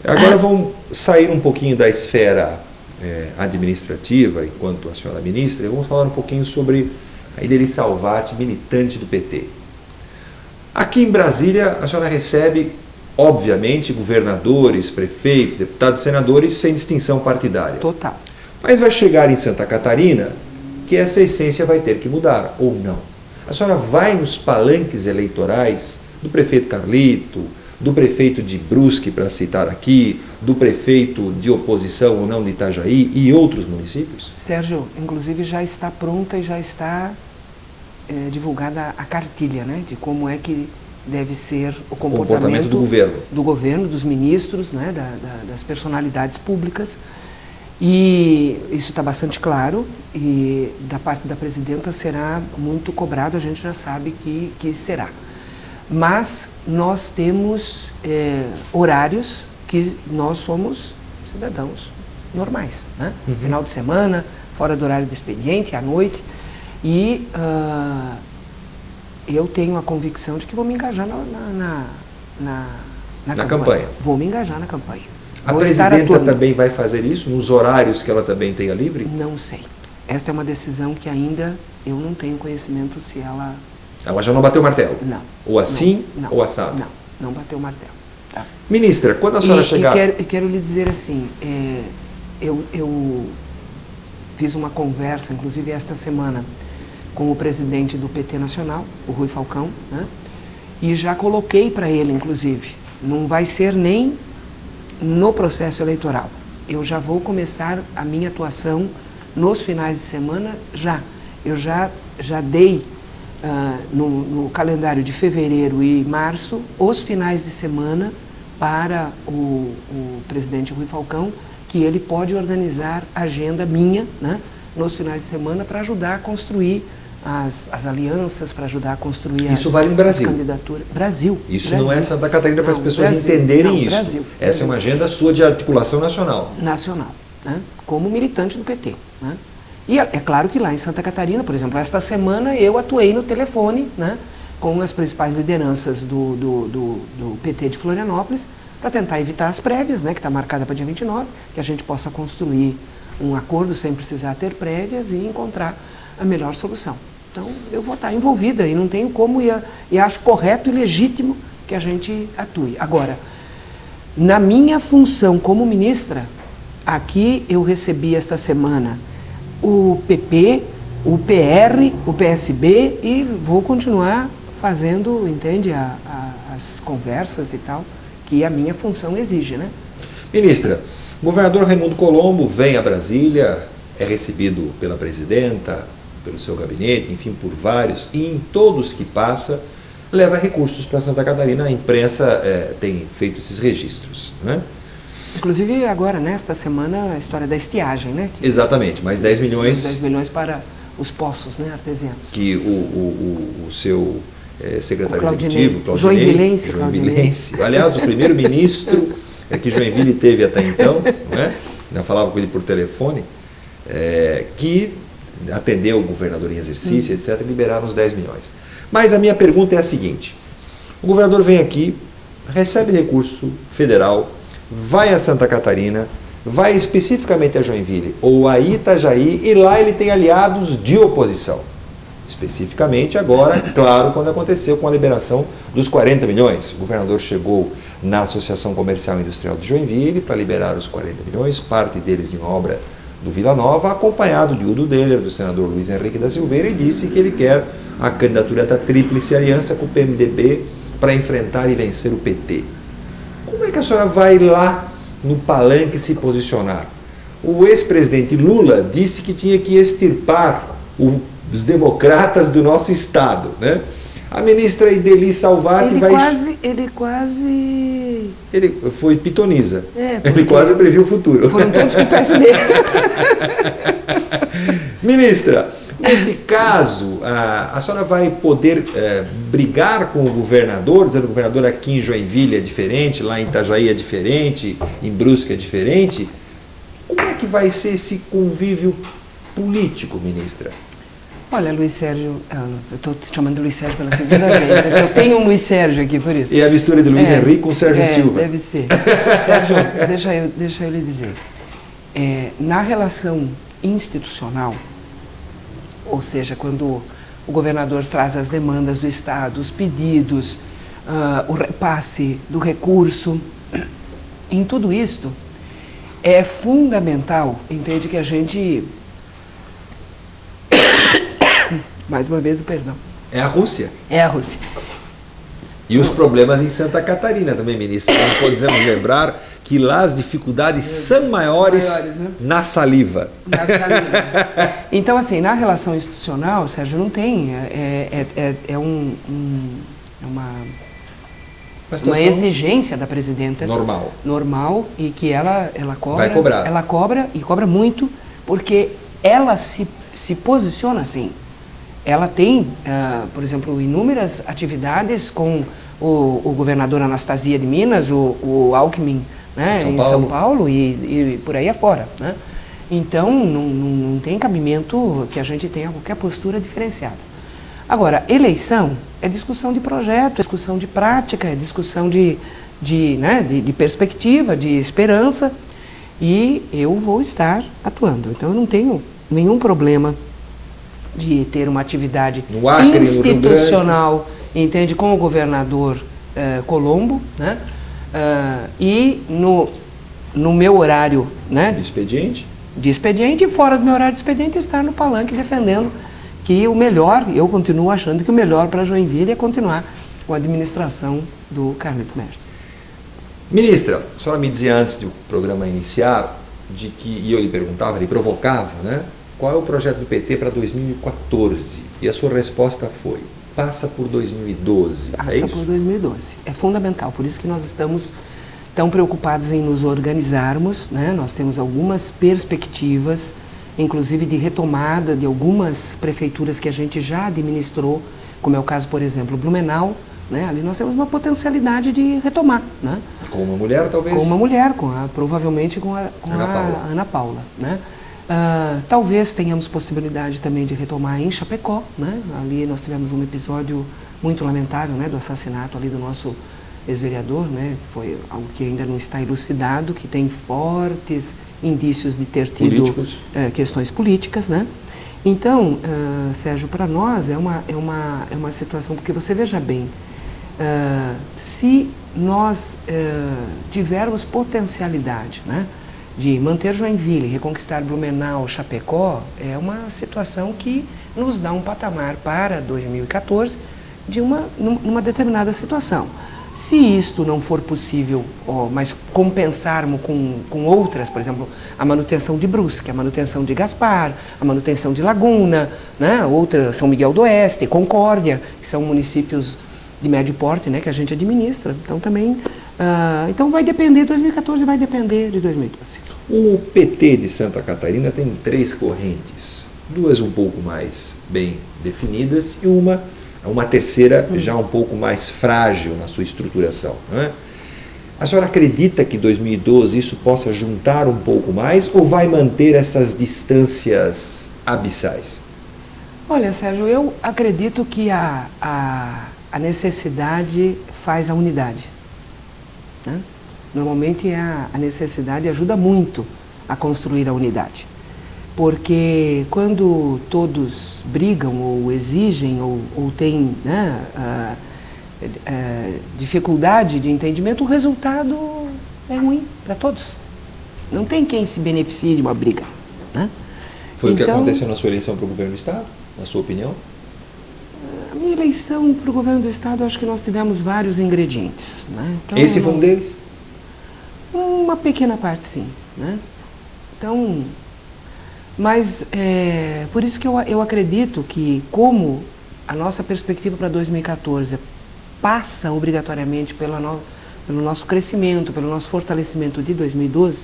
agora vamos sair um pouquinho da esfera é, administrativa, enquanto a senhora ministra, vamos falar um pouquinho sobre a Ideli Salvati, militante do PT. Aqui em Brasília, a senhora recebe, obviamente, governadores, prefeitos, deputados, senadores, sem distinção partidária. Total. Mas vai chegar em Santa Catarina que essa essência vai ter que mudar, ou não. A senhora vai nos palanques eleitorais do prefeito Carlito, do prefeito de Brusque, para citar aqui, do prefeito de oposição ou não de Itajaí e outros municípios? Sérgio, inclusive já está pronta e já está é, divulgada a cartilha né, de como é que deve ser o comportamento, comportamento do governo, do governo, dos ministros, né, da, da, das personalidades públicas e isso está bastante claro e da parte da presidenta será muito cobrado, a gente já sabe que, que será. Mas nós temos é, horários que nós somos cidadãos normais, né? Uhum. Final de semana, fora do horário do expediente, à noite. E uh, eu tenho a convicção de que vou me engajar na, na, na, na, na campanha. campanha. Vou me engajar na campanha. A presidenta também vai fazer isso nos horários que ela também tenha livre? Não sei. Esta é uma decisão que ainda eu não tenho conhecimento se ela. Ela já não bateu o martelo? Não. Ou assim não, não, ou assado? Não, não bateu o martelo. Tá. Ministra, quando a senhora e, chegar. E quero, e quero lhe dizer assim: é, eu, eu fiz uma conversa, inclusive esta semana, com o presidente do PT Nacional, o Rui Falcão, né? e já coloquei para ele, inclusive, não vai ser nem no processo eleitoral. Eu já vou começar a minha atuação nos finais de semana já. Eu já, já dei uh, no, no, calendário de fevereiro e março os finais de semana para o, o presidente Rui Falcão, que ele pode organizar agenda minha né, nos finais de semana para ajudar a construir as, as alianças para ajudar a construir isso as, vale no Brasil. candidaturas. Brasil. Isso Brasil. não é Santa Catarina para as pessoas Brasil, entenderem não, isso. Brasil, Essa é uma agenda sua de articulação nacional. Nacional, né? como militante do PT. Né? E é, é claro que lá em Santa Catarina, por exemplo, esta semana eu atuei no telefone né, com as principais lideranças do, do, do, do PT de Florianópolis para tentar evitar as prévias, né, que está marcada para dia 29, que a gente possa construir um acordo sem precisar ter prévias e encontrar a melhor solução. Então, eu vou estar envolvida e não tenho como, e, e acho correto e legítimo que a gente atue. Agora, na minha função como ministra, aqui eu recebi esta semana o PP, o PR, o PSB e vou continuar fazendo, entende, a, a, as conversas e tal, que a minha função exige, né? Ministra, o governador Raimundo Colombo vem a Brasília, é recebido pela presidenta, pelo seu gabinete, enfim, por vários, e em todos que passa, leva recursos para Santa Catarina. A imprensa é, tem feito esses registros. Né? Inclusive agora, nesta semana, a história da estiagem, né? Que Exatamente, mais 10 milhões. 10 milhões para os poços né, artesianos. Que o, o, o, o seu é, secretário Claudinei. executivo, Claudinei, Joinvilense, Joinvilense. Aliás, o primeiro [LAUGHS] ministro é, que Joinville teve até então, né? já falava com ele por telefone, é, que atendeu o governador em exercício, hum. etc., liberaram os 10 milhões. Mas a minha pergunta é a seguinte: o governador vem aqui, recebe recurso federal, vai a Santa Catarina, vai especificamente a Joinville ou a Itajaí e lá ele tem aliados de oposição. Especificamente agora, [COUGHS] claro, quando aconteceu com a liberação dos 40 milhões. O governador chegou na Associação Comercial e Industrial de Joinville para liberar os 40 milhões, parte deles em obra do Vila Nova, acompanhado de Udo Deller, do senador Luiz Henrique da Silveira, e disse que ele quer a candidatura da Tríplice Aliança com o PMDB para enfrentar e vencer o PT. Como é que a senhora vai lá no palanque se posicionar? O ex-presidente Lula disse que tinha que extirpar os democratas do nosso Estado. Né? A ministra Ideli Salvati ele vai. Quase, ele quase. Ele foi pitoniza. É, ele quase previu o futuro. Foram todos com o PSD. [LAUGHS] ministra, neste caso, a, a senhora vai poder é, brigar com o governador, dizendo que o governador aqui em Joinville é diferente, lá em Itajaí é diferente, em Brusque é diferente. Como é que vai ser esse convívio político, ministra? Olha, Luiz Sérgio, ah, eu estou te chamando de Luiz Sérgio pela segunda vez. Né? Eu tenho um Luiz Sérgio aqui, por isso. E a mistura de Luiz é, Henrique com Sérgio é, Silva. Deve ser. Sérgio, deixa eu, deixa eu lhe dizer. É, na relação institucional, ou seja, quando o governador traz as demandas do Estado, os pedidos, uh, o repasse do recurso, em tudo isto, é fundamental, entende, que a gente mais uma vez o perdão. É a Rússia. É a Rússia. E os problemas em Santa Catarina também, ministro. Não podemos lembrar que lá as dificuldades são maiores, maiores né? na saliva. Na saliva. então, assim, na relação institucional, Sérgio, não tem. É, é, é, é um, um, é uma, uma exigência da presidenta. Normal. Normal e que ela, ela cobra. Vai cobrar. Ela cobra e cobra muito, porque ela se, se posiciona assim ela tem, uh, por exemplo, inúmeras atividades com o, o, governador Anastasia de Minas, o, o Alckmin né, São em Paulo. São Paulo e, e, por aí afora. Né? Então, não, não, tem cabimento que a gente tenha qualquer postura diferenciada. Agora, eleição é discussão de projeto, é discussão de prática, é discussão de, de, né, de, de perspectiva, de esperança, e eu vou estar atuando. Então, eu não tenho nenhum problema de ter uma atividade Acre, institucional, entende, com o governador uh, Colombo, né? Uh, e no, no meu horário né? de expediente? De expediente e fora do meu horário de expediente estar no palanque defendendo que o melhor, eu continuo achando que o melhor para Joinville é continuar com a administração do Carlito Mercer. Ministra, a senhora me dizia antes do programa iniciar, de que, e eu lhe perguntava, lhe provocava, né? Qual é o projeto do PT para 2014? E a sua resposta foi: passa por 2012. É passa é por 2012. É fundamental, por isso que nós estamos tão preocupados em nos organizarmos. Né? Nós temos algumas perspectivas, inclusive de retomada de algumas prefeituras que a gente já administrou, como é o caso, por exemplo, Blumenau. Né? Ali nós temos uma potencialidade de retomar. Né? Com uma mulher, talvez? Com uma mulher, com a, provavelmente com a, com Ana, a Paula. Ana Paula. Né? Uh, talvez tenhamos possibilidade também de retomar em Chapecó, né? Ali nós tivemos um episódio muito lamentável, né, do assassinato ali do nosso ex-vereador, né? Foi algo que ainda não está elucidado, que tem fortes indícios de ter tido uh, questões políticas, né? Então, uh, Sérgio, para nós é uma, é, uma, é uma situação, porque você veja bem, se nós tivermos potencialidade, né? De manter Joinville, reconquistar Blumenau, Chapecó, é uma situação que nos dá um patamar para 2014 de uma numa determinada situação. Se isto não for possível, oh, mas compensarmos com, com outras, por exemplo, a manutenção de Brusque, a manutenção de Gaspar, a manutenção de Laguna, né, outra São Miguel do Oeste, Concórdia, que são municípios de médio porte né, que a gente administra. Então também Uh, então vai depender, 2014 vai depender de 2012. O PT de Santa Catarina tem três correntes. duas um pouco mais bem definidas e uma, uma terceira hum. já um pouco mais frágil na sua estruturação. Não é? A senhora acredita que 2012 isso possa juntar um pouco mais ou vai manter essas distâncias abissais? Olha, Sérgio, eu acredito que a, a, a necessidade faz a unidade. Né? Normalmente a, a necessidade ajuda muito a construir a unidade. Porque quando todos brigam ou exigem ou, ou têm né, a, a dificuldade de entendimento, o resultado é ruim para todos. Não tem quem se beneficie de uma briga. Né? Foi então, o que então aconteceu na sua eleição para o governo do Estado, na sua opinião? A minha eleição para o governo do Estado, acho que nós tivemos vários ingredientes. Né? Então, Esse foi um deles? Uma pequena parte, sim. Né? Então, mas é, por isso que eu, eu acredito que, como a nossa perspectiva para 2014 passa obrigatoriamente pela no, pelo nosso crescimento, pelo nosso fortalecimento de 2012,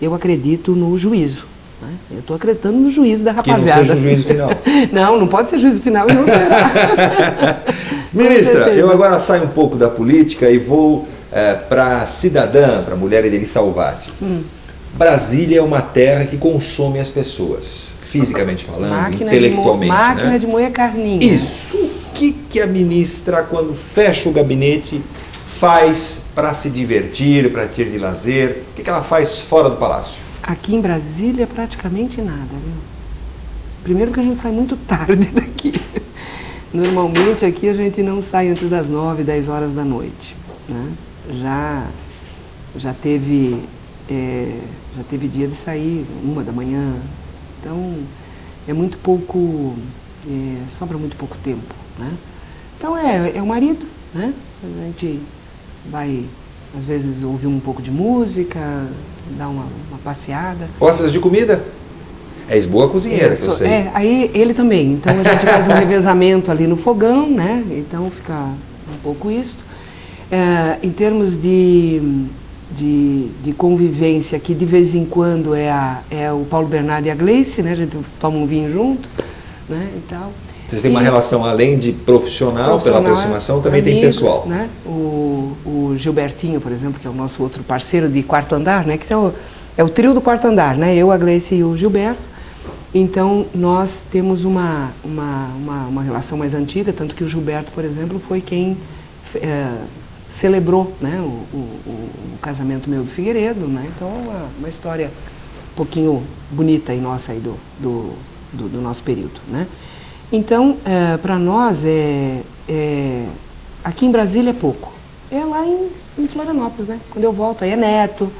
eu acredito no juízo. Né? Eu estou acreditando no juízo da rapaziada. Que não seja o juízo final. [LAUGHS] não, não pode ser juízo final e não será. [LAUGHS] Ministra, eu agora saio um pouco da política e vou é, para a cidadã, para a mulher Eleni Salvati. Hum. Brasília é uma terra que consome as pessoas, fisicamente falando, máquina intelectualmente. De máquina né? de moer carninha. Isso. O que, que a ministra, quando fecha o gabinete, faz para se divertir, para ter de lazer? O que, que ela faz fora do palácio? Aqui em Brasília, praticamente nada. Viu? Primeiro que a gente sai muito tarde [LAUGHS] daqui. Normalmente aqui a gente não sai antes das 9, 10 horas da noite. Né? Já, já teve é, já teve dia de sair uma da manhã. Então, é muito pouco, é, sobra muito pouco tempo, né? Então, é, é o marido, né? A gente vai, às vezes, ouvir um pouco de música, dar uma, uma passeada. Gostas de comida? És boa cozinheira, é, que eu sei. É, aí ele também. Então, a gente faz um revezamento ali no fogão, né? Então, fica um pouco isso. É, em termos de de, de convivência que de vez em quando é, a, é o Paulo Bernardo e a Gleice, né? A gente toma um vinho junto, né? E tal. Vocês têm uma relação além de profissional, profissional pela aproximação, também amigos, tem pessoal. Né? O, o Gilbertinho, por exemplo, que é o nosso outro parceiro de quarto andar, né? Que é o, é o trio do quarto andar, né? Eu, a Gleice e o Gilberto. Então, nós temos uma, uma, uma, uma relação mais antiga, tanto que o Gilberto, por exemplo, foi quem é, celebrou né, o, o, o, casamento meu do Figueiredo, né? Então é uma, uma história um pouquinho bonita e nossa aí do, do, do, do nosso período, né? Então, é, para nós, é, é, aqui em Brasília é pouco. É lá em, em Florianópolis, né? Quando eu volto, aí é neto,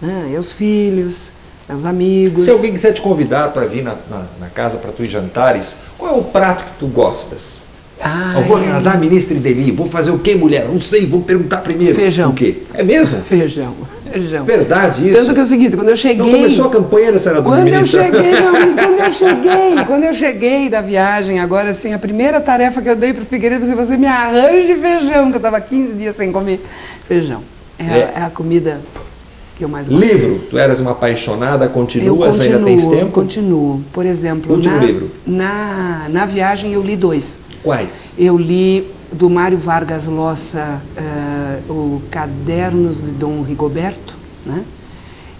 né? é os filhos, é os amigos. Se alguém quiser te convidar para vir na, na, na casa para tu jantares, qual é o prato que tu gostas? Ah, eu vou agradar a ministra Ideli, vou fazer o que, mulher? Não sei, vou perguntar primeiro. Feijão. O quê? É mesmo? Feijão. Feijão. Verdade isso? Tanto que é o seguinte, quando eu cheguei... Não começou a campanha da senhora Quando ministra. eu cheguei, não, mas quando eu [LAUGHS] cheguei, quando eu cheguei da viagem, agora assim, a primeira tarefa que eu dei para o Figueiredo foi você me arranje feijão, que eu estava 15 dias sem comer feijão. É, é. A, é a comida que eu mais gosto. Livro, tu eras uma apaixonada, continuas, continuo, ainda tens tempo? Continuo. Por exemplo, Último na, livro. Na, na viagem eu li dois. Quais? Eu li do Mário Vargas Llosa uh, o Cadernos de Dom Rigoberto, né?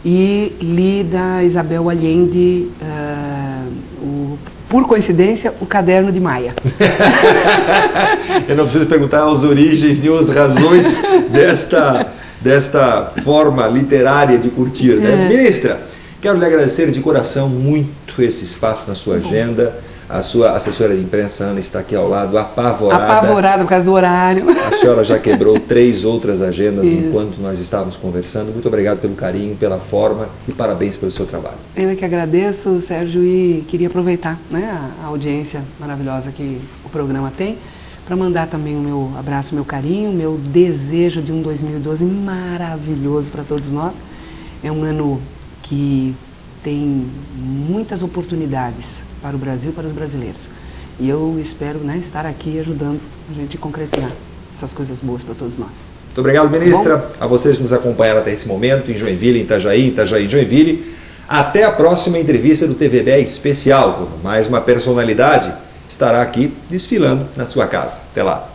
E li da Isabel Allende, uh, o, por coincidência, o Caderno de Maia. [LAUGHS] Eu não preciso perguntar as origens nem as razões desta, desta forma literária de curtir, né? É. Ministra, quero lhe agradecer de coração muito esse espaço na sua agenda. A sua assessora de imprensa, Ana, está aqui ao lado, apavorada. Apavorada por causa do horário. A senhora já quebrou [LAUGHS] três outras agendas Isso. enquanto nós estávamos conversando. Muito obrigado pelo carinho, pela forma e parabéns pelo seu trabalho. Eu é que agradeço, Sérgio, e queria aproveitar né, a audiência maravilhosa que o programa tem para mandar também o meu abraço, meu carinho, meu desejo de um 2012 maravilhoso para todos nós. É um ano que tem muitas oportunidades para o Brasil e para os brasileiros. E eu espero né, estar aqui ajudando a gente a concretizar essas coisas boas para todos nós. Muito obrigado, ministra. Tá a vocês que nos acompanharam até esse momento, em Joinville, em Itajaí, Itajaí, Joinville. Até a próxima entrevista do TVB especial, quando mais uma personalidade estará aqui desfilando na sua casa. Até lá.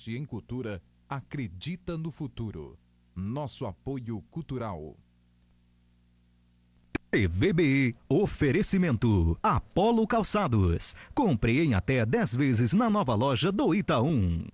Investe em cultura acredita no futuro. Nosso apoio cultural. TVB Oferecimento Apolo Calçados. Compre em até 10 vezes na nova loja do Itaú.